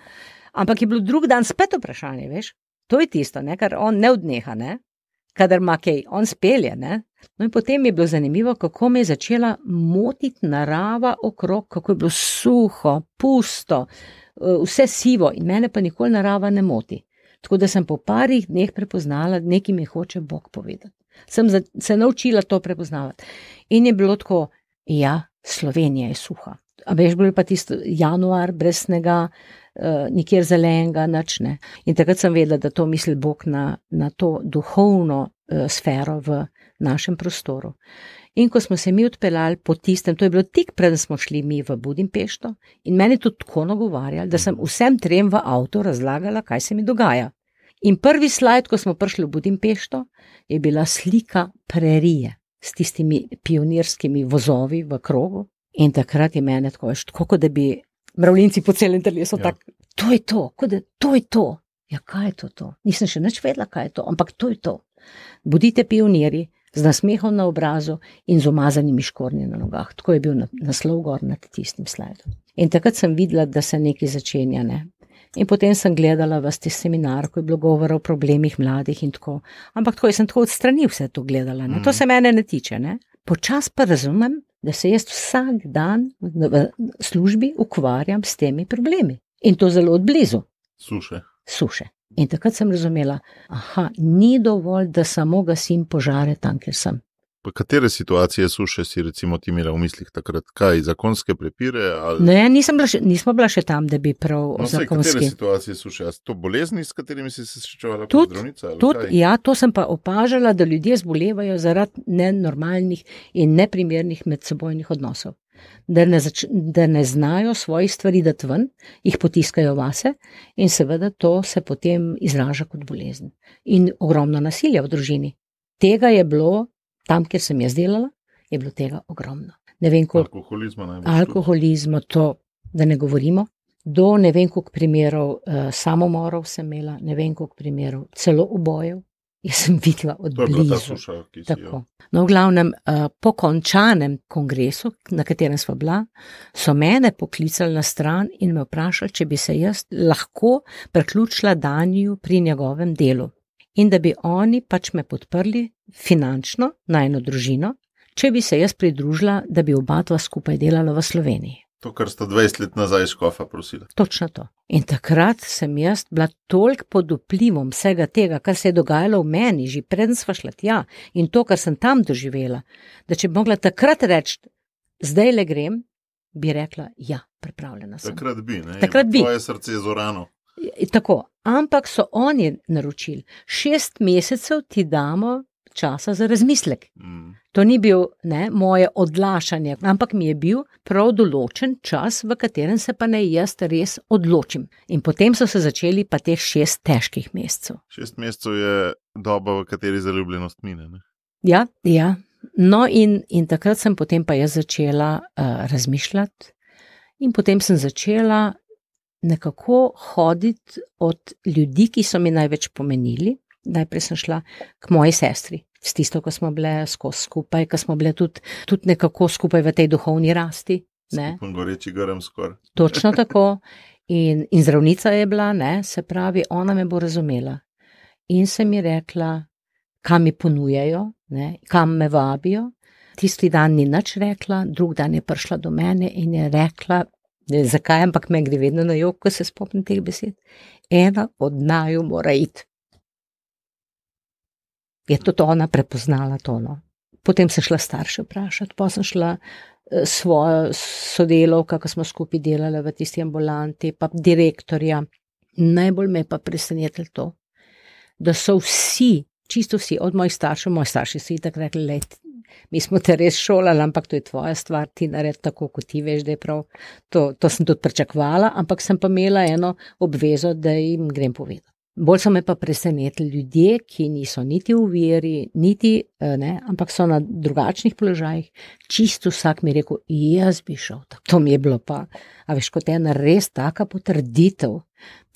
Ampak je bilo drug dan spet vprašanje, veš? To je tisto, ne? kar on ne odneha, ne? kadar ima kaj, on spelje. Ne? No in potem je bilo zanimivo, kako me je začela motiti narava okrog, kako je bilo suho, pusto, eh, vse sivo in mene pa nikoli narava ne moti. Tako da sem po parih dneh prepoznala, da nekaj mi hoče Bog povedati. Sem za, se naučila to prepoznavati. In je bilo tako, ja, Slovenija je suha. A veš, bilo je pa tisto januar brez snega, uh, nikjer zelenega, nič ne. In takrat sem vedela, da to misli Bog na, na to duhovno uh, sfero v našem prostoru. In ko smo se mi odpeljali po tistem, to je bilo tik preden smo šli mi v Budimpešto, in meni to tako nagovarjalo, da sem vsem trem v avtu razlagala, kaj se mi dogaja. In prvi slajd, ko smo prišli v Budimpešto, je bila slika prerije s tistimi pionirskimi vozovi v krogu. In takrat je meni tako, tako kot da bi mravljinci po celem telesu Ja. tako. To je to, kot da to je to. Ja, kaj je to? to? Nisem še nič vedela, kaj je to, ampak to je to. Bodite pionirji z nasmehom na obrazu in z umazanimi škornji na nogah. Tako je bil na- naslov gor nad tistim slajdom. In takrat sem videla, da se nekaj začenja. Ne? In potem sem gledala v ti seminar, ko je bilo govora o problemih mladih in tako. Ampak tako jaz sem tako od strani vse to gledala. Ne? To Mhm. se mene ne tiče. Ne? Počas pa razumem, da se jaz vsak dan v v službi ukvarjam s temi problemi. In to zelo odblizu Suše. suše. In takrat sem razumela, da ni dovolj, da samo gasim požare tam, kjer sem. Pa katere situacije suše si recimo ti imela v mislih takrat? Kaj, zakonske prepire? Ali... Ne, nisem bila še, nismo bila še tam, da bi prav No, saj, katere zakonski. situacije suše? A so to bolezni, s katerimi si se srečevala kot Tudi- zdravnica? ali kaj? ja, to sem pa opažala, da ljudje zbolevajo zaradi nenormalnih in neprimernih medsebojnih odnosov. Da ne, zač, da ne znajo svojih stvari dati ven, jih potiskajo vase, in seveda to se potem izraža kot bolezen. In ogromno nasilja v družini. Tega je bilo, tam, kjer sem jaz delala, je bilo tega ogromno. Ne vem, koliko Alkoholizma najbolj. tudi. alkoholizma, to, da ne govorimo. Do ne vem, koliko primerov uh, samomorov sem imela, ne vem, koliko primerov celo ubojev. Jaz sem videla od bila ta blizu. suša. Tako. No, v glavnem, uh, po končanem kongresu, na katerem smo bila, so mene poklicali na stran in me vprašali, če bi se jaz lahko priključila Daniju pri njegovem delu in da bi oni pač me podprli finančno na eno družino, če bi se jaz pridružila, da bi oba dva skupaj delala v Sloveniji. To, kar sta 20 let nazaj škofa prosila. Točno to. In takrat sem jaz bila toliko pod vplivom vsega tega, kar se je dogajalo v meni, že preden sva šla tja in to, kar sem tam doživela, da če bi mogla takrat reči, zdaj le grem, bi rekla, ja, pripravljena sem. Takrat bi, ne? Takrat bi. Tvoje srce je zorano. Tako, ampak so oni naročili, šest mesecev ti damo časa za razmislek. Mm. To ni bil ne, moje odlašanje, ampak mi je bil prav določen čas, v katerem se pa naj jaz res odločim. In potem so se začeli pa teh šest težkih mesecev. Šest mesecev je doba, v kateri zaljubljenost mine. Ne? Ja, ja, No, in, in takrat sem potem pa jaz začela uh, razmišljati, in potem sem začela nekako hoditi od ljudi, ki so mi največ pomenili. Najprej sem šla k moji sestri, s tisto, ko smo bile skupaj, ko smo bile tudi, tudi nekako skupaj v tej duhovni rasti. Goreči grem skoraj. *laughs* Točno tako. In, in zdravnica je bila, ne, se pravi, ona me bo razumela. In se mi rekla, kam mi ponujajo, ne, kam me vabijo. Tisti dan ni nič rekla, drug dan je prišla do mene in je rekla, ne, zakaj, ampak me gre vedno na jog, ko se spomnim teh besed. Ena od naju mora iti. Je to ona prepoznala tono. Potem sem šla starše vprašati, pa sem šla eh, svojo sodelovko, ki smo skupaj delali v tisti ambulanti, pa direktorja. Najbolj me je pa presenetilo to, da so vsi, čisto vsi, od mojih staršev, moji starši so tako rekli, le, mi smo te res šolali, ampak to je tvoja stvar, ti naredi tako, kot ti veš, da je prav. To, to sem tudi pričakovala, ampak sem pa imela eno obvezo, da jim grem povedati. Bolj so me pa presenetili ljudje, ki niso niti v veri, niti eh, ne, ampak so na drugačnih položajih. Čisto vsak mi je rekel, jaz bi šel. To mi je bilo pa, a veš, kot ena res taka potrditev.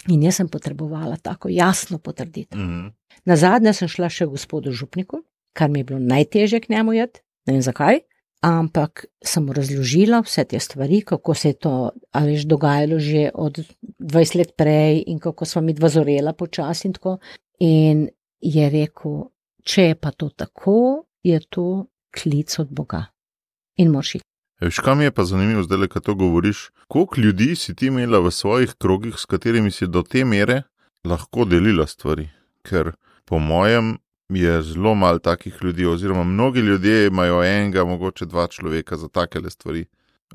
In jaz sem potrebovala tako jasno potrditev. Mm -hmm. Na zadnje sem šla še gospodu Župniku, kar mi je bilo najtežje k njemu jeti, ne vem zakaj, ampak sem mu razložila vse te stvari, kako se je to aliž dogajalo že od 20 let prej in kako smo mi dva zorela počasi in tako. In je rekel, če je pa to tako, je to klic od Boga in moši. Veš, kam je pa zanimivo, zdaj kaj to govoriš? Koliko ljudi si ti imela v svojih krogih, s katerimi si do te mere lahko delila stvari? Ker po mojem je zelo malo takih ljudi, oziroma mnogi ljudje imajo enega, mogoče dva človeka za take stvari.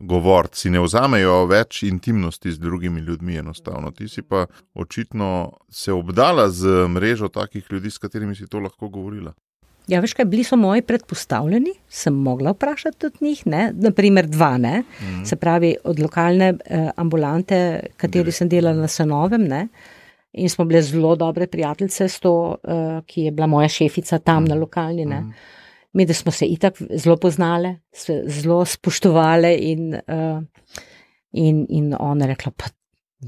Govorci si ne vzamejo več intimnosti z drugimi ljudmi, enostavno. Ti si pa očitno se obdala z mrežo takih ljudi, s katerimi si to lahko govorila. Ja, veš, kaj bili so moji predpostavljeni, sem mogla vprašati od njih, ne? naprimer dva, ne? Mm -hmm. se pravi od lokalne eh, ambulante, kateri sem delala na Senovem. Ne? In smo bile zelo dobre prijateljice s to, uh, ki je bila moja šefica tam mm. na lokalni. Mm. Mi, da smo se itak zelo poznale, se zelo spoštovale, in, uh, in, in ona je rekla: pa,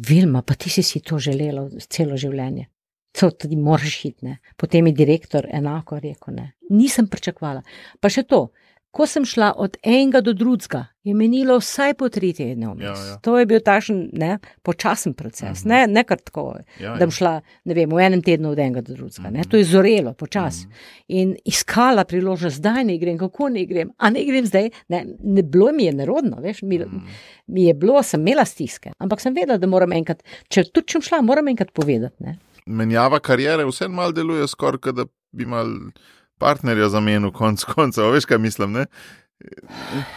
Vilma, pa ti si si to želela celo življenje. To tudi moraš hitne. Potem je direktor enako rekel: ne. Nisem pričakovala. Pa še to, Ko sem šla od enega do drugega, je menilo vsaj po tri tedne. Ja, ja. To je bil takšen ne, počasen proces, uh -huh. ne, ne kar tako, ja, da bi ja. šla vem, v enem tednu od enega do drugega. Uh -huh. To je zorelo, počasi. Uh -huh. In iskala priložnost, zdaj ne grem, kako ne grem, a ne grem zdaj. Ne, ne bilo mi je nerodno, veš, mi, uh -huh. mi je bilo, sem imela stiske, ampak sem vedela, da moram enkrat, če tudi če šla, moram enkrat povedati. Ne. Menjava karijere, vse malo deluje, skoraj da bi mal partnerja za menu, konc koncev, veš kaj mislim. Ne?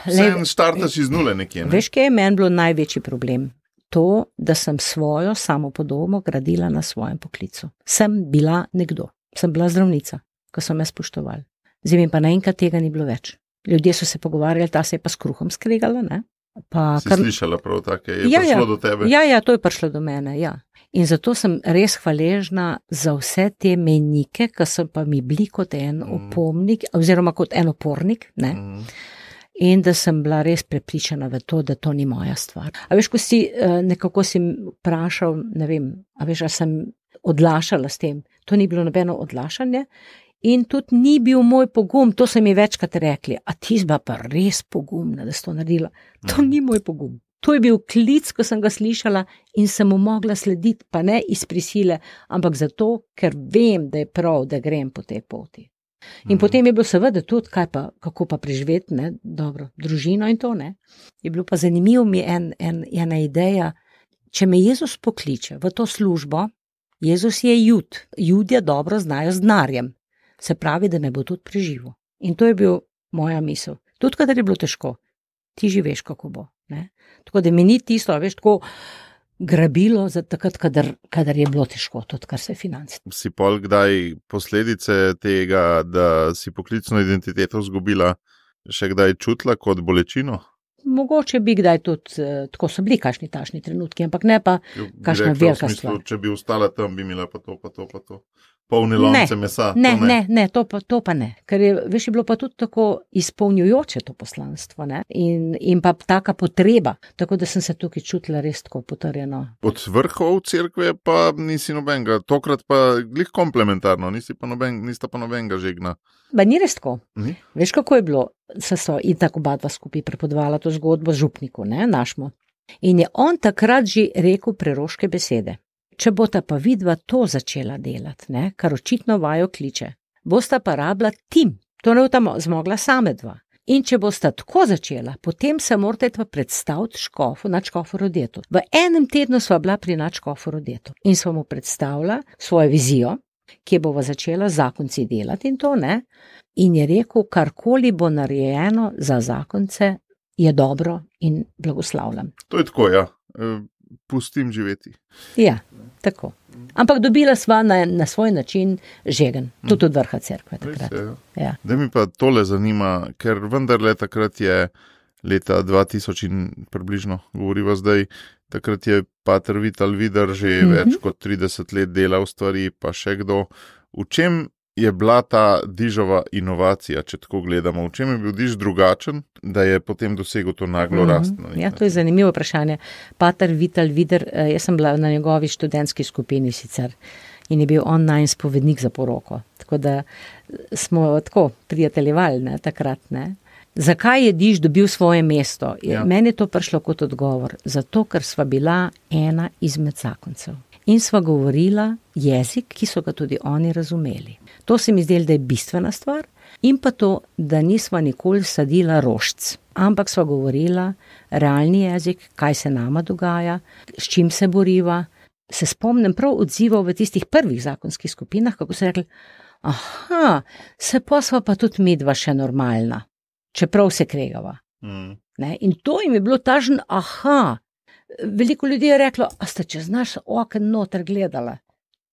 Sem startaš iz nule nekje. Ne? Veš, kaj je meni bilo največji problem? To, da sem svojo samopodobo gradila na svojem poklicu. Sem bila nekdo, sem bila zdravnica, ko so me spoštovali. Zdaj mi pa naenkrat tega ni bilo več. Ljudje so se pogovarjali, ta se je pa s kruhom skregala. Pa, kar... Slišala prav tako, je ja, prišlo ja, do tebe. Ja, ja, to je prišlo do mene. Ja. In zato sem res hvaležna za vse te menike, ki so pa mi bili kot en mm. opomnik, oziroma kot en opornik. Mm. In da sem bila res prepričana v to, da to ni moja stvar. A veš, ko si eh, nekako si vprašal, ne vem, a veš, a sem odlašala s tem. To ni bilo nobeno odlašanje. In tudi ni bil moj pogum, to so mi večkrat rekli, a ti zba pa res pogumna, da si to naredila. To mm. ni moj pogum. To je bil klic, ko sem ga slišala in sem mu mogla slediti, pa ne iz prisile, ampak zato, ker vem, da je prav, da grem po tej poti. In mm. potem je bilo seveda tudi, pa, kako pa preživeti, ne, dobro, družino in to. Ne. Je bilo pa zanimivo mi en, en, ena ideja, če me Jezus pokliče v to službo, Jezus je jud, ljudje dobro znajo z denarjem, se pravi, da me bo tudi preživel. In to je bil moja misel. Tudi, kadar je bilo težko, ti živiš, kako bo. Ne? Tako da mi ni tisto, veš, tako grabilo za takrat, kadar, kadar je bilo težko, tudi kar se financ. Si pol kdaj posledice tega, da si poklicno identiteto izgubila, še kdaj čutila kot bolečino? Mogoče bi kdaj tudi, eh, tako so bili kašni tašni trenutki, ampak ne pa kašna velika stvar. Če bi ostala tam, bi imela pa to, pa to, pa to. Polne lonce mesa. Ne, to ne, ne, to pa, to pa ne. Ker je, veš, je bilo pa tudi tako izpolnjujoče to poslanstvo ne? in, in pa taka potreba, tako da sem se tukaj čutila res tako potrjeno. Od vrhov cerkve pa nisi nobenega, tokrat pa glih komplementarno, nisi pa noben, nista pa nobenega žegna. Ba ni res tako. Ni? Veš, kako je bilo, se so in tako oba dva skupaj prepodovala to zgodbo župniku, ne, našmo. In je on takrat že rekel preroške besede. Če bosta pa vidva to začela delati, ne, kar očitno vajo kliče, bosta pa rabila tim, to ne bo tam zmogla same dva. In če bosta tako začela, potem se morate pa predstaviti škofu na škofu rodetu. V enem tednu sva bila pri načkofu rodetu in sva mu predstavila svojo vizijo, kje bova začela zakonci delati in to ne. In je rekel, karkoli bo narejeno za zakonce, je dobro in blagoslavljam. To je tako, ja. E, Pustim živeti. Ja, tako. Ampak dobila sva na, na svoj način žegen, tudi od vrha cerkve. Je, ja. Da mi pa tole zanima, ker vendarle takrat je leta 2000 in približno, govoriva zdaj, takrat je Pater Vital Vidar že mm. -hmm. več kot 30 let delal stvari, pa še kdo. V čem je bila ta dižova inovacija, če tako gledamo? V čem je bil diž drugačen, da je potem dosegel to naglo rast? na nek Ja, to je zanimivo vprašanje. Pater Vital Vider, eh, jaz sem bila na njegovi študentski skupini sicer in je bil online spovednik za poroko. Tako da eh, smo tako prijateljevali ne, takrat. Ne. Zakaj je Diž dobil svoje mesto? Ja. Meni je to prišlo kot odgovor. Zato, ker sva bila ena izmed zakoncev. In sva govorila jezik, ki so ga tudi oni razumeli. To se mi zdelo, da je bistvena stvar, in pa to, da nisva nikoli sadila rožc, ampak sva govorila realni jezik, kaj se nama dogaja, s čim se boriva. Se spomnim prav odzivov v tistih prvih zakonskih skupinah, kako so rekli: Aha, se pa sva pa tudi medva še normalna, čeprav se kregava. Mm. Ne? In to jim je bilo tažen, aha. Veliko ljudi je reklo, a ste čez naš okno noter gledala.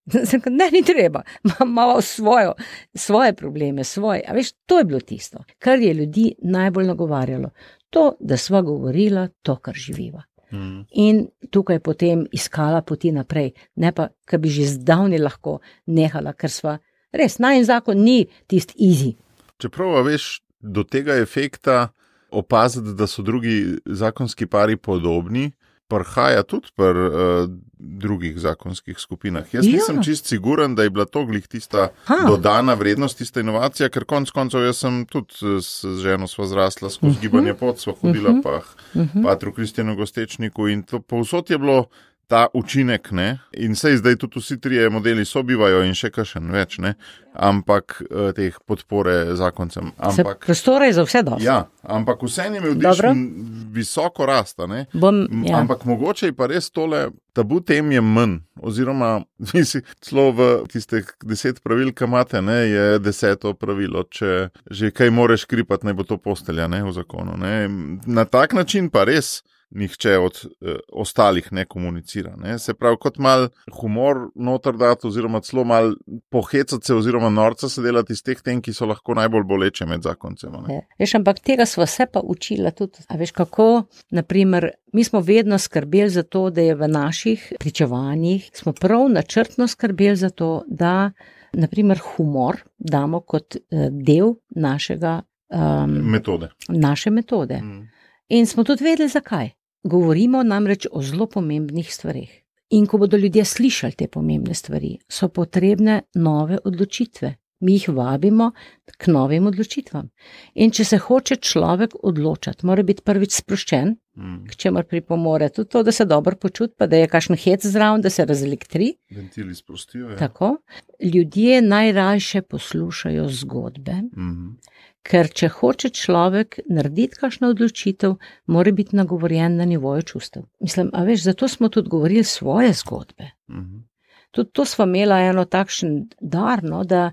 *laughs* Rekel, Ne, ni treba, imamo svojo, svoje probleme, svoje. A veš, to je bilo tisto, kar je ljudi najbolj nagovarjalo. To, da sva govorila to, kar živiva. Mm. In tukaj potem iskala poti naprej, ne pa, da bi že zdavni lahko nehala, ker sva res, naj zakon ni tisti easy. Čeprav, veš, do tega efekta opaziti, da so drugi zakonski pari podobni, prihaja tudi pri uh, drugih zakonskih skupinah. Jaz Ja. nisem čist siguren, da je bila to glih tista Ha. dodana vrednost, tista inovacija, ker konec koncev jaz sem tudi eh, s ženo sva zrasla skozi uh -huh. gibanje pot, sva hodila uh -huh. pa Uh -huh. Patru Kristjanu Gostečniku in to povsod je bilo. Ta učinek, ne? in sej zdaj tudi vsi trije modeli sobivajo, in še kakšen več, ne? ampak eh, teh podpore zakoncem. Ampak, prostora je za vse dosti. ja, ampak vseeno je imel Dobro. diš visoko rasta. ne. Bom, ja. Ampak mogoče je pa res tole, tabu tem je manj. Oziroma, *laughs* mislim, celo v tistih deset pravil, ki imate, ne, je deseto pravilo. Če že kaj moreš kripati, naj bo to postelja ne, v zakonu. Ne. Na tak način pa res. Nihče od eh, ostalih ne komunicira. Ne. Se pravi, kot mal humor noter dati, oziroma celo mal pohecati se, oziroma norca se delati iz teh tem, ki so lahko najbolj boleče med zakoncema. ne. Ja. Veš, ampak tega smo se pa učili tudi. A veš, kako, naprimer, mi smo vedno skrbeli za to, da je v naših pričevanjih, smo prav načrtno skrbeli za to, da naprimer humor damo kot eh, del našega, um, Metode. naše metode. Mm. In smo tudi vedeli, zakaj. Govorimo namreč o zelo pomembnih stvarih. In ko bodo ljudje slišali te pomembne stvari, so potrebne nove odločitve. Mi jih vabimo k novim odločitvam. In če se hoče človek odločati, mora biti prvič sproščen, Mm. k čemer pripomore tudi to, da se dobro počuti, pa da je kakšen hec zraven, da se razelektri. Ventili sprostijo. Ja. Tako. Ljudje najrajše poslušajo zgodbe, Mm. Ker če hoče človek narediti kakšno odločitev, mora biti nagovorjen na nivoju čustev. Mislim, a veš, zato smo tudi govorili svoje zgodbe. Mm. Tudi to smo imeli eno takšen dar, no, da,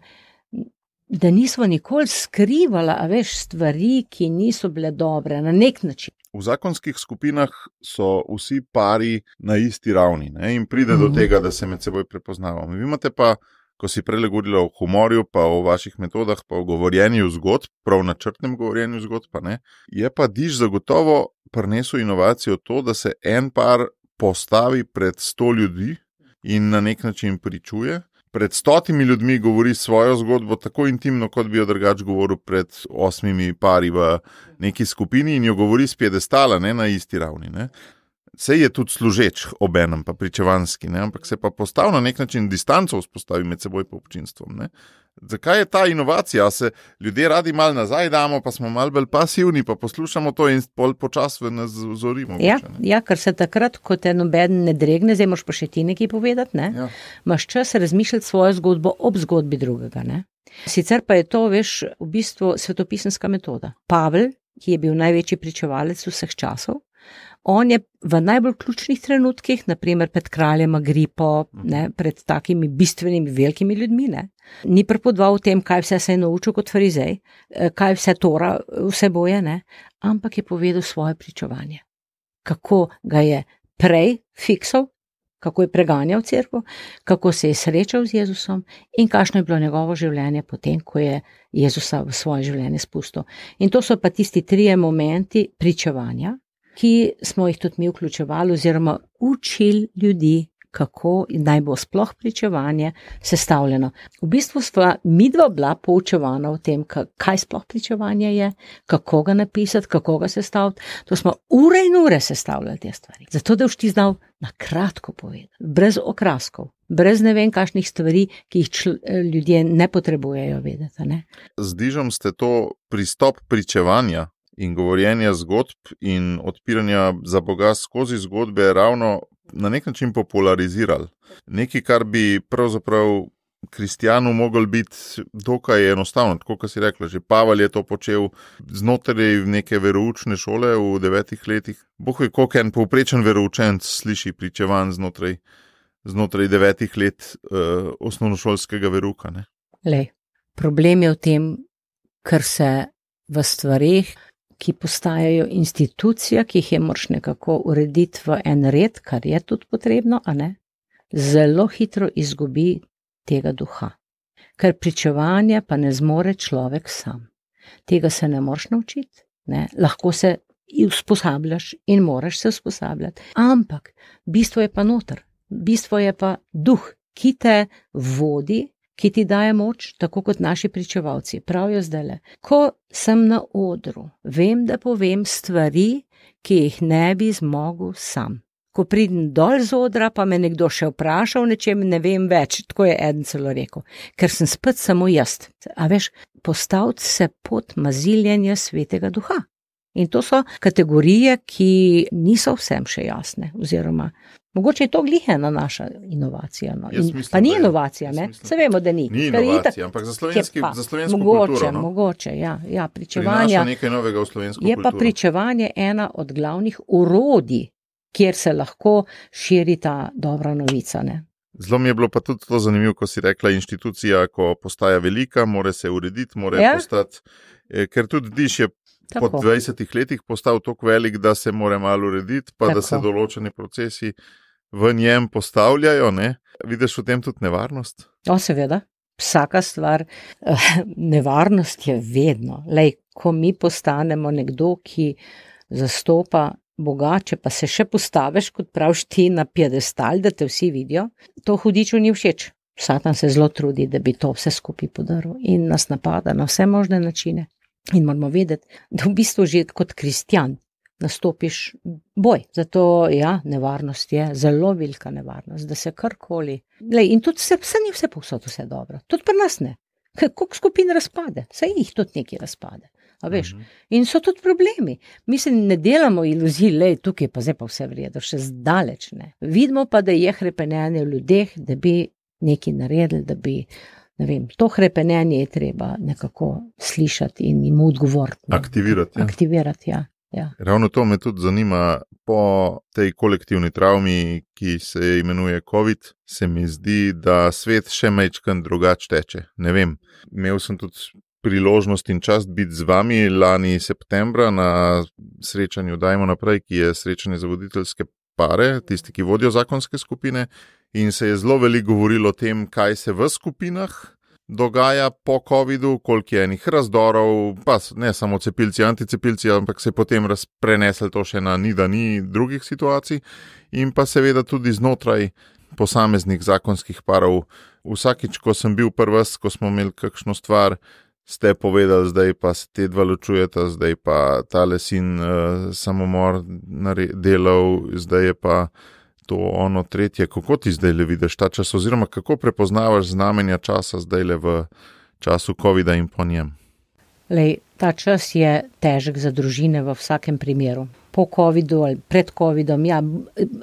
da nismo nikoli skrivali, a veš, stvari, ki niso bile dobre na nek način. V zakonskih skupinah so vsi pari na isti ravni ne? in pride do Mhm. tega, da se med seboj prepoznavamo. Vi imate pa, ko si prej govorila o humorju, pa o vaših metodah, pa o govorjenju zgodb, prav načrtnem govorjenju zgodb, pa ne, je pa diž zagotovo prinesel inovacijo to, da se en par postavi pred sto ljudi in na nek način pričuje. pred stotimi ljudmi govori svojo zgodbo tako intimno, kot bi jo drugač govoril pred osmimi pari v neki skupini in jo govori s piedestala, ne na isti ravni. Ne. Sej je tudi služeč obenem, pa pričevanski, ne? ampak se pa postavi na nek način distanco vzpostavi med seboj in občinstvom. Ne? Zakaj je ta inovacija? Se ljudje radi malo nazaj damo, pa smo malo bolj pasivni, pa poslušamo to in pol počasno nas zorimo. Ja, ja, ker se takrat, ko te noben ne dregne, zdaj moš pa še ti nekaj povedati, ne? Ja. imaš čas razmišljati svojo zgodbo ob zgodbi drugega. Ne? Sicer pa je to, veš, v bistvu svetopisanska metoda. Pavel, ki je bil največji pričevalec vseh časov, on je v najbolj ključnih trenutkih, naprimer pred kraljem Agripo, ne, pred takimi bistvenimi, velikimi ljudmi, ne, ni prepodoval o tem, kaj vse se je naučil kot farizej, eh, kaj vse tora vse boje, ne, ampak je povedal svoje pričevanje. Kako ga je prej fiksal, kako je preganjal crkvo, kako se je srečal z Jezusom in kakšno je bilo njegovo življenje potem, ko je Jezusa v svoje življenje spustil. In to so pa tisti trije momenti pričevanja, ki smo jih tudi mi vključevali, oziroma učili ljudi, kako naj bo sploh pričevanje sestavljeno. V bistvu smo mi dva bila poučevana o tem, kaj sploh pričevanje je, kako ga napisati, kako ga sestaviti. To smo ure in ure sestavljali te stvari. Zato, da boš ti znal na kratko povedati, brez okraskov. Brez ne vem, kakšnih stvari, ki jih čl, ljudje ne potrebujejo vedeti. Zdižam ste to pristop pričevanja in govorjenja zgodb in odpiranja za Boga skozi zgodbe ravno na nek način popularizirali. Nekaj, kar bi pravzaprav kristijanu mogel biti dokaj enostavno, tako kot si rekla, že Pavel je to počel znotraj neke veroučne šole v devetih letih. Boh ve, koliko en povprečen veroučenc sliši pričevanj znotraj, znotraj devetih let uh, osnovnošolskega veruka. Lej, problem je v tem, ker se v stvarih ki postajajo institucija, ki jih je moč nekako urediti v en red, kar je tudi potrebno, a ne, zelo hitro izgubi tega duha. Ker pričevanja pa ne zmore človek sam. Tega se ne moreš naučiti, ne? lahko se usposabljaš in moraš se usposabljati. Ampak bistvo je pa noter, bistvo je pa duh, ki te vodi ki ti daje moč, tako kot naši pričevalci. Pravijo zdaj le, ko sem na odru, vem, da povem stvari, ki jih ne bi zmogel sam. Ko pridem dol z odra, pa me nekdo še vpraša o nečem, ne vem več, tako je eden celo rekel, ker sem spet samo jaz. A veš, postaviti se pod maziljenje svetega duha. In to so kategorije, ki niso vsem še jasne, oziroma Mogoče je to glihena naša inovacija. No. In, mislim, pa ni inovacija, se vemo, da ni. Ni inovacija, itak, ampak za slovenski jezik. Mogoče, kulturo, no? mogoče, ja, ja pričevanje. Nekaj novega v slovenski jezik. Je kulturo. pa pričevanje ena od glavnih urodij, kjer se lahko širi ta dobra novica. Ne? Zelo mi je bilo pa tudi to zanimivo, ko si rekla, inštitucija, ko postaja velika, mora se urediti, mora ja? postati, eh, ker tudi diš je. Tako. Po 20 letih postal tako velik, da se mora malo urediti, pa tako. da se določeni procesi v njem postavljajo. Ne? Vidiš v tem tudi nevarnost? O, seveda. Vsaka stvar, nevarnost je vedno. Lej, ko mi postanemo nekdo, ki zastopa Boga, če pa se še postaviš, kot praviš ti, na piedestal, da te vsi vidijo, to hudiču ni všeč. Satan se zelo trudi, da bi to vse skupaj podaril in nas napada na vse možne načine. In moramo vedeti, da v bistvu že kot kristjan nastopiš boj. Zato ja, nevarnost je zelo velika nevarnost, da se karkoli. Lej, in tudi se, se ni vse povsod vse dobro, tudi pri nas ne. Koliko skupin razpade, se jih tudi neki razpade. Mhm. In so tudi problemi. Mi se ne delamo iluzij, da je tukaj pa zdaj pa vse vredno, še zdaleč ne. Vidimo pa, da je hrepenenje v ljudeh, da bi nekaj naredili, da bi. Vem, to hrepenenje je treba nekako slišati in jim odgovoriti. Aktivirati. Ja. Aktivirati ja. Ja. Ravno to me tudi zanima. Po tej kolektivni travmi, ki se imenuje COVID, se mi zdi, da svet še mečkam drugače teče. Ne vem. Imel sem tudi priložnost in čast biti z vami lani septembra na srečanju Dajmo naprej, ki je srečanje za voditeljske pare, tisti, ki vodijo zakonske skupine. In se je zelo veliko govorilo o tem, kaj se v skupinah dogaja po COVID-u, koliko je enih razdorov, pa ne samo cepilci, anticepilci, ampak se je potem prenesel to še na ni, da ni drugih situacij, in pa seveda tudi znotraj posameznih zakonskih parov. Vsakič, ko sem bil prvi, ko smo imeli kakšno stvar, ste povedali, zdaj pa se te dva ločujeta, zdaj pa ta lesin uh, samomor delal, zdaj je pa to ono tretje. Kako ti zdaj le vidiš ta čas, oziroma kako prepoznavaš znamenja časa zdaj le v času COVID-a in po njem? Lej, ta čas je težek za družine v vsakem primeru. Po COVID-u ali pred COVID-om, ja,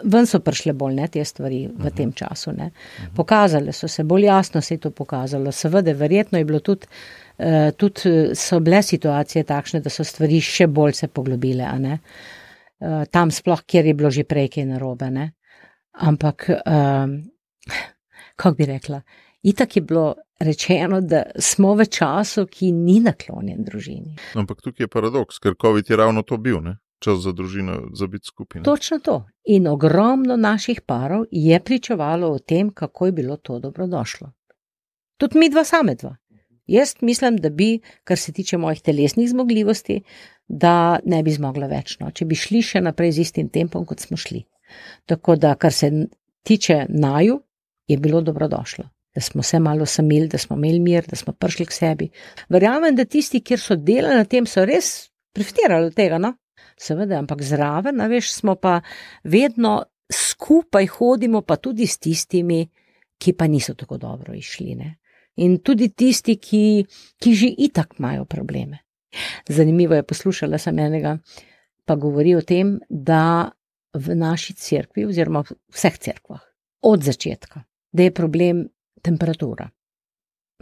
ven so prišle bolj ne te stvari v uh -huh. tem času. Ne. Pokazale so se, bolj jasno se je to pokazalo. Seveda, verjetno je bilo tudi, uh, tudi so bile situacije takšne, da so stvari še bolj se poglobile. Uh, tam sploh, kjer je bilo že prej kaj narobe. Ne. Ampak, uh, kako bi rekla, itak je bilo rečeno, da smo v času, ki ni naklonjen družini. Ampak tukaj je paradoks, ker COVID je ravno to bil, ne? čas za družino, za biti skupaj. Točno to. In ogromno naših parov je pričevalo o tem, kako je bilo to dobrodošlo. Tudi mi dva, same dva. Jaz mislim, da bi, kar se tiče mojih telesnih zmogljivosti, da ne bi zmogla več, no, če bi šli še naprej z istim tempom, kot smo šli. Tako da, kar se tiče naju, je bilo dobrodošlo da smo se malo samili, da smo imeli mir, da smo prišli k sebi. Verjamem, da tisti, ki so delali na tem, so res profitirali od tega. No? Seveda, ampak zraven, veš, smo pa vedno skupaj hodimo, pa tudi s tistimi, ki pa niso tako dobro išli. Ne? In tudi tisti, ki, ki že itak imajo probleme. Zanimivo je poslušala sem enega, pa govori o tem, da v naši cerkvi, oziroma v vseh cerkvah, od začetka, da je problem temperatura.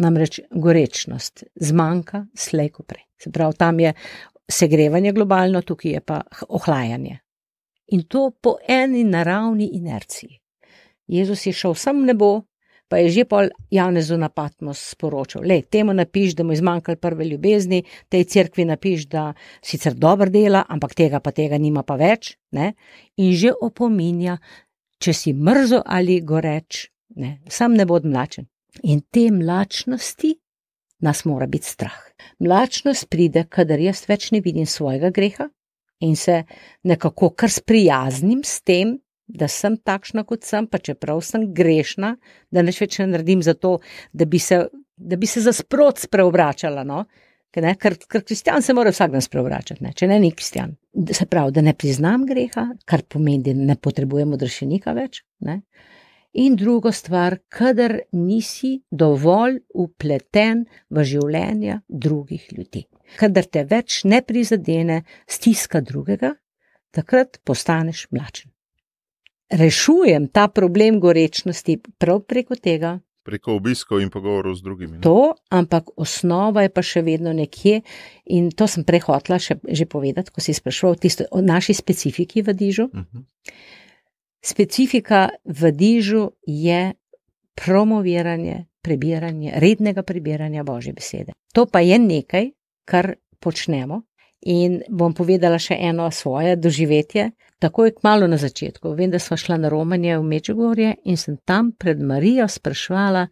Namreč gorečnost zmanjka, slejko prej. Se pravi, tam je segrevanje globalno, tukaj je pa ohlajanje. In to po eni naravni inerciji. Jezus je šel sem nebo, pa je že pol Janezu na Patmos sporočil: Le, temu napiš, da mu je zmanjkalo prve ljubezni, tej cerkvi napiš, da sicer dobro dela, ampak tega pa tega nima pa več. Ne? In že opominja, če si mrzo ali goreč, ne, sam ne bod mlačen. In te mlačnosti nas mora biti strah. Mlačnost pride, kadar jaz več ne vidim svojega greha in se nekako kar sprijaznim s tem, da sem takšna, kot sem, pa čeprav sem grešna, da neč več ne naredim za to, da bi se, da bi se za sprot spreobračala. No? Ne, ker, ker kristjan se mora vsak dan spreobračati, ne? če ne ni kristjan. Se pravi, da ne priznam greha, kar pomeni, da ne potrebujemo dršenika več. Ne? In druga stvar, kadar nisi dovolj upleten v življenje drugih ljudi. Kadar te več ne prizadene stiska drugega, takrat postaneš mlačen. Rešujem ta problem gorečnosti prav preko tega. Preko obiskov in pogovorov z drugimi. Ne? To, ampak osnova je pa še vedno nekje, in to sem prehotla še, že povedati, ko si sprašval o naši specifiki v dižu. Uh mhm. -huh. Specifika v dižu je promoviranje, prebiranje, rednega prebiranja Božje besede. To pa je nekaj, kar počnemo. In bom povedala še eno svoje doživetje. Takoj, malo na začetku, vem, da smo šla na Romanje v Mečegorje in sem tam pred Marijo sprašvala,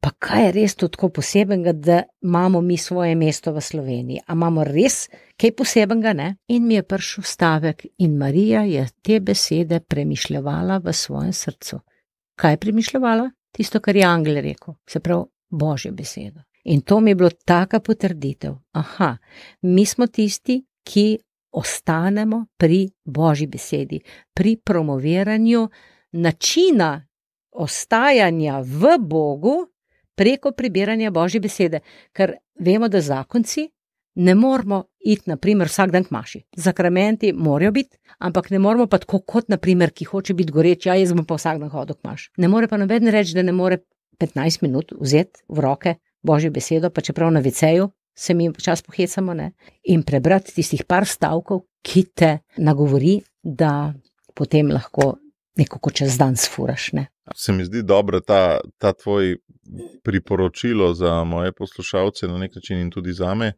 pa kaj je res tako posebenega, da imamo mi svoje mesto v Sloveniji? A imamo res kaj posebenega? Ne? In mi je prišel stavek, in Marija je te besede premišljala v svojem srcu. Kaj je premišljala? Tisto, kar je Angel rekel, se pravi Božjo besedo. In to mi je bilo taka potrditev. Aha, mi smo tisti, ki ostanemo pri Božji besedi, pri promoviranju načina ostajanja v Bogu, preko prebiranja Božje besede, ker vemo, da zakonci ne moramo iti, naprimer, vsak dan k maši. Zakramenti morajo biti, ampak ne moramo pa tako kot, naprimer, ki hoče biti goreč, ja, jaz bom pa vsak dan hodil k maši. Ne more pa noben reči, da ne more 15 minut vzeti v roke Božjo besedo, pa čeprav na viceju se mi včasih pohecamo ne? in prebrati tistih par stavkov, ki te nagovori, da potem lahko nekako čez dan sfuraš. Ne? Se mi zdi dobro ta, ta tvoj priporočilo za moje poslušalce, na nek način in tudi za me,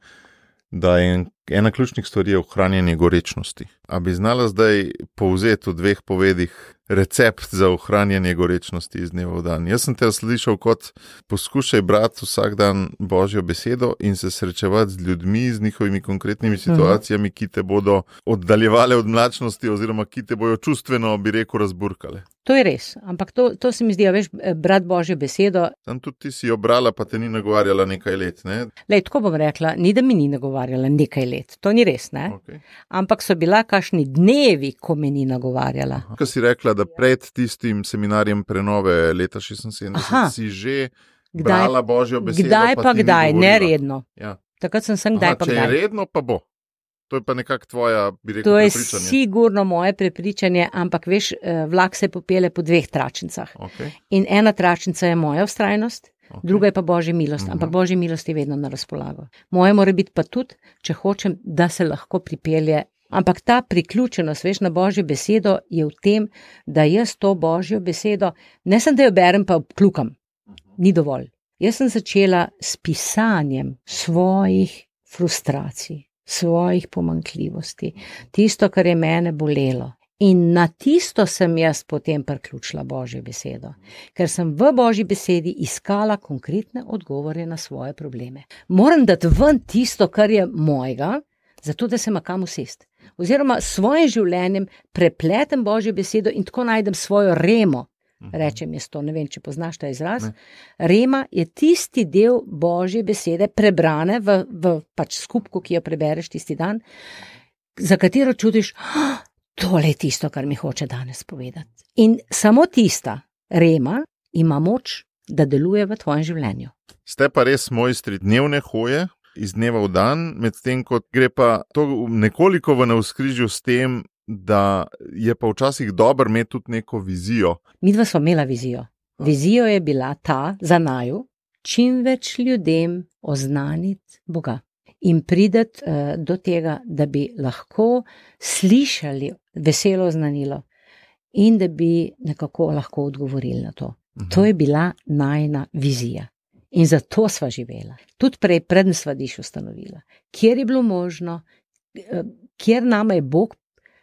da en Ena ključnih stvari je ohranjanje gorečnosti. A bi znala zdaj povzeti v dveh povedih recept za ohranjanje gorečnosti iz dneva v dan? Jaz sem te slišal kot poskušaj brati vsak dan Božjo besedo in se srečevati z ljudmi, z njihovimi konkretnimi mhm. situacijami, ki te bodo oddaljevale od mlačnosti, oziroma ki te bodo čustveno, bi rekel, razburkale. To je res, ampak to, to se mi zdi, veš, brat Božjo besedo. Tam tudi ti si jo brala, pa te ni nagovarjala nekaj let. Ne? Lej, tako bom rekla, ni da mi ni nagovarjala nekaj let, to ni res. Okay. Ampak so bila kašni dnevi, ko me ni nagovarjala. Kaj si rekla, da pred tistim seminarjem prenove leta 76 si že brala Božjo besedo? Kdaj pa, pa kdaj, neredno. Ja. Takrat sem sem kdaj Aha, pa kdaj. Redno, pa bo. To je pa nekako tvoja, bi rekel, to je sigurno moje prepričanje, ampak veš, eh, vlak se popele po dveh tračnicah. Okay. In ena tračnica je moja ustrajnost, okay. druga je pa božja milost, uh -huh. ampak božja milost je vedno na razpolago. Moje mora biti pa tudi, če hočem, da se lahko pripelje. Ampak ta priključenost, veš, na božjo besedo je v tem, da jaz to božjo besedo, ne samo da jo berem, pa obklukam, ni dovolj. Jaz sem začela s pisanjem svojih frustracij, svojih pomankljivosti, tisto, kar je mene bolelo. In na tisto sem jaz potem priključila Božjo besedo, ker sem v Božji besedi iskala konkretne odgovore na svoje probleme. Moram dati ven tisto, kar je mojega, zato da se makam usest. Oziroma, s svojim življenjem prepletem Božjo besedo in tako najdem svojo remo, Mhm. Rečem jaz to, ne vem, če poznaš ta izraz. Ne. Rema je tisti del božje besede, prebrane v, v pač skupku, ki jo prebereš tisti dan, za katero čutiš, oh, tole je tisto, kar mi hoče danes povedati. In samo tista rema ima moč, da deluje v tvojem življenju. Ste pa res mojstri dnevne hoje. Iz dneva v dan, medtem ko gre pa to nekoliko v navskrižju s tem, da je pa včasih dobro imeti tudi neko vizijo. Mi dva smo imela vizijo. Vizijo je bila ta za naju, čim več ljudem oznaniti Boga in prideti uh, do tega, da bi lahko slišali veselo znanilo in da bi nekako lahko odgovorili na to. Uh mhm. -huh. To je bila najna vizija. In zato sva živela. Tudi prej, predn sva diš ustanovila, kjer je bilo možno, eh, kjer nama je Bog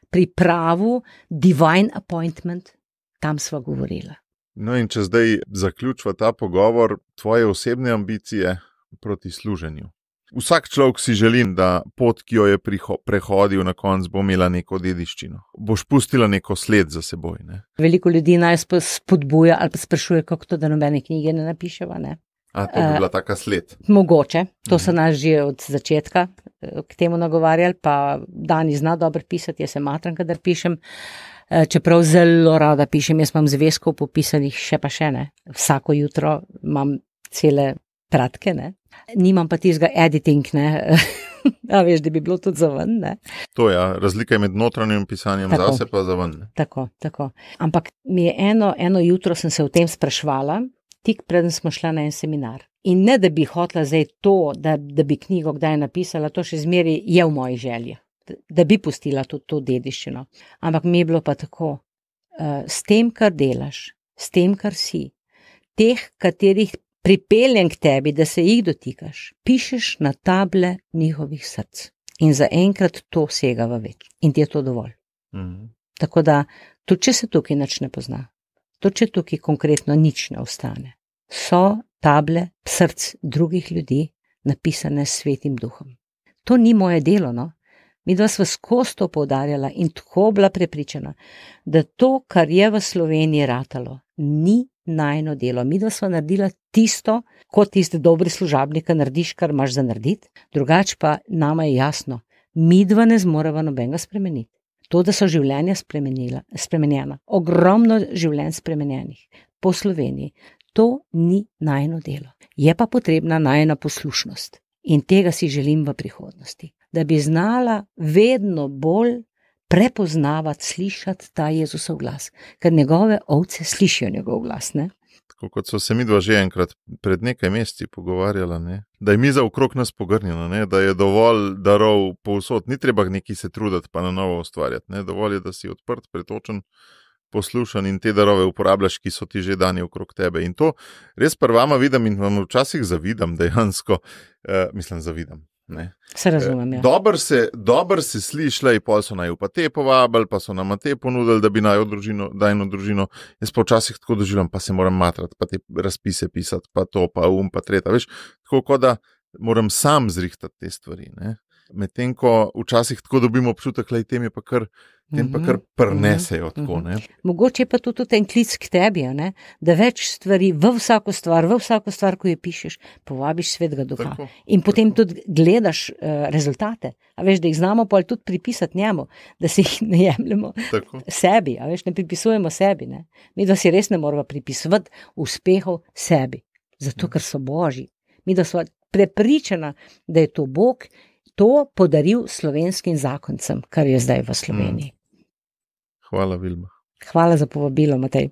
pripravu, divine appointment, tam smo govorili. No, in če zdaj zaključva ta pogovor, tvoje osebne ambicije proti služenju. Vsak človek si želi, da pot, ki jo je prehodil, na koncu bo imela neko dediščino. Boš pustila neko sled za seboj. Ne? Veliko ljudi naj spodbuja ali pa sprašuje, kako to, da nobene knjige ne napiševa. Ne? A to bi bila taka sled? Mogoče, to so mhm. nas že od začetka eh, k temu nagovarjali, pa Dani zna dobro pisati, jaz se matram, kadar pišem. Eh, čeprav zelo rada pišem, jaz imam zvezkov popisanih še pa še ne. Vsako jutro imam cele kratke, ne. Nimam pa tistega editing, ne. *laughs* A veš, da bi bilo tudi za ven. Ne? To je ja. razlika med notranjim pisanjem, zase pa za ven. Tako, tako. Ampak mi je eno, eno jutro sem se o tem sprašvala, tik preden smo šli na en seminar. In ne da bi hotla zdaj to, da, da bi knjigo kdaj napisala, to še zmeraj je v moji želji, da bi pustila tudi to dediščino. Ampak mi je bilo pa tako, uh, s tem, kar delaš, s tem, kar si, teh, katerih pripeljem k tebi, da se jih dotikaš, pišeš na table njihovih src. In zaenkrat to sega v več. In ti je to dovolj. Mhm. Tako da, tudi če se tukaj nič ne pozna, to če tukaj konkretno nič ne ostane. So table src drugih ljudi napisane s svetim duhom. To ni moje delo, no. Mi dva sva skozi to poudarjala in tako bila prepričana, da to, kar je v Sloveniji ratalo, ni najno delo. Mi dva sva naredila tisto, kot tiste dobre služabnike narediš, kar imaš za narediti, drugače pa nama je jasno, mi dva ne zmoreva nobenega spremeniti. To, da so življenja spremenjena, ogromno življenj spremenjenih po Sloveniji, to ni najno delo. Je pa potrebna najna poslušnost in tega si želim v prihodnosti, da bi znala vedno bolj prepoznavati, slišati ta Jezusov glas, ker njegove ovce slišijo njegov glas. Ne? Tako kot so se mi dva že enkrat pred nekaj meseci pogovarjala, ne? da je miza okrog nas pogrnjena, ne? da je dovolj darov povsod, ni treba neki se truditi, pa na novo ustvarjati. Ne? Dovolj je, da si odprt, pretočen, poslušan in te darove uporabljaš, ki so ti že dani okrog tebe. In to res prvama vidim in vam včasih zavidam, dejansko, eh, mislim, zavidam. Ne. Se razumem. Ja. Dobro se, dober se sliši, le pol so naj pa te povabili, pa so nam te ponudili, da bi naj družino, da eno družino. Jaz pa včasih tako doživljam, pa se moram matrati, pa te razpise pisati, pa to, pa um, pa tretja. Veš, tako kot da moram sam zrihtati te stvari. Ne. Medtem ko včasih tako dobimo občutek, da tem je pa kar, tem pa kar prnesejo. Tako, ne. Mogoče je pa to tudi en klic k tebi, ne? da več stvari, v vsako stvar, v vsako stvar, ko jo pišeš, povabiš svetega duha. Tako, In potem tudi gledaš uh, rezultate. A veš, da jih znamo pa tudi pripisati njemu, da si jih ne jemljemo Tako. sebi, a veš, ne pripisujemo sebi. Ne? Mi da si res ne moramo pripisovati uspehov sebi, zato ker so božji. Mi da smo prepričana, da je to Bog to podaril slovenskim zakoncem, kar je zdaj v Sloveniji. Hvala, Vilma. Hvala za povabilo, Matej.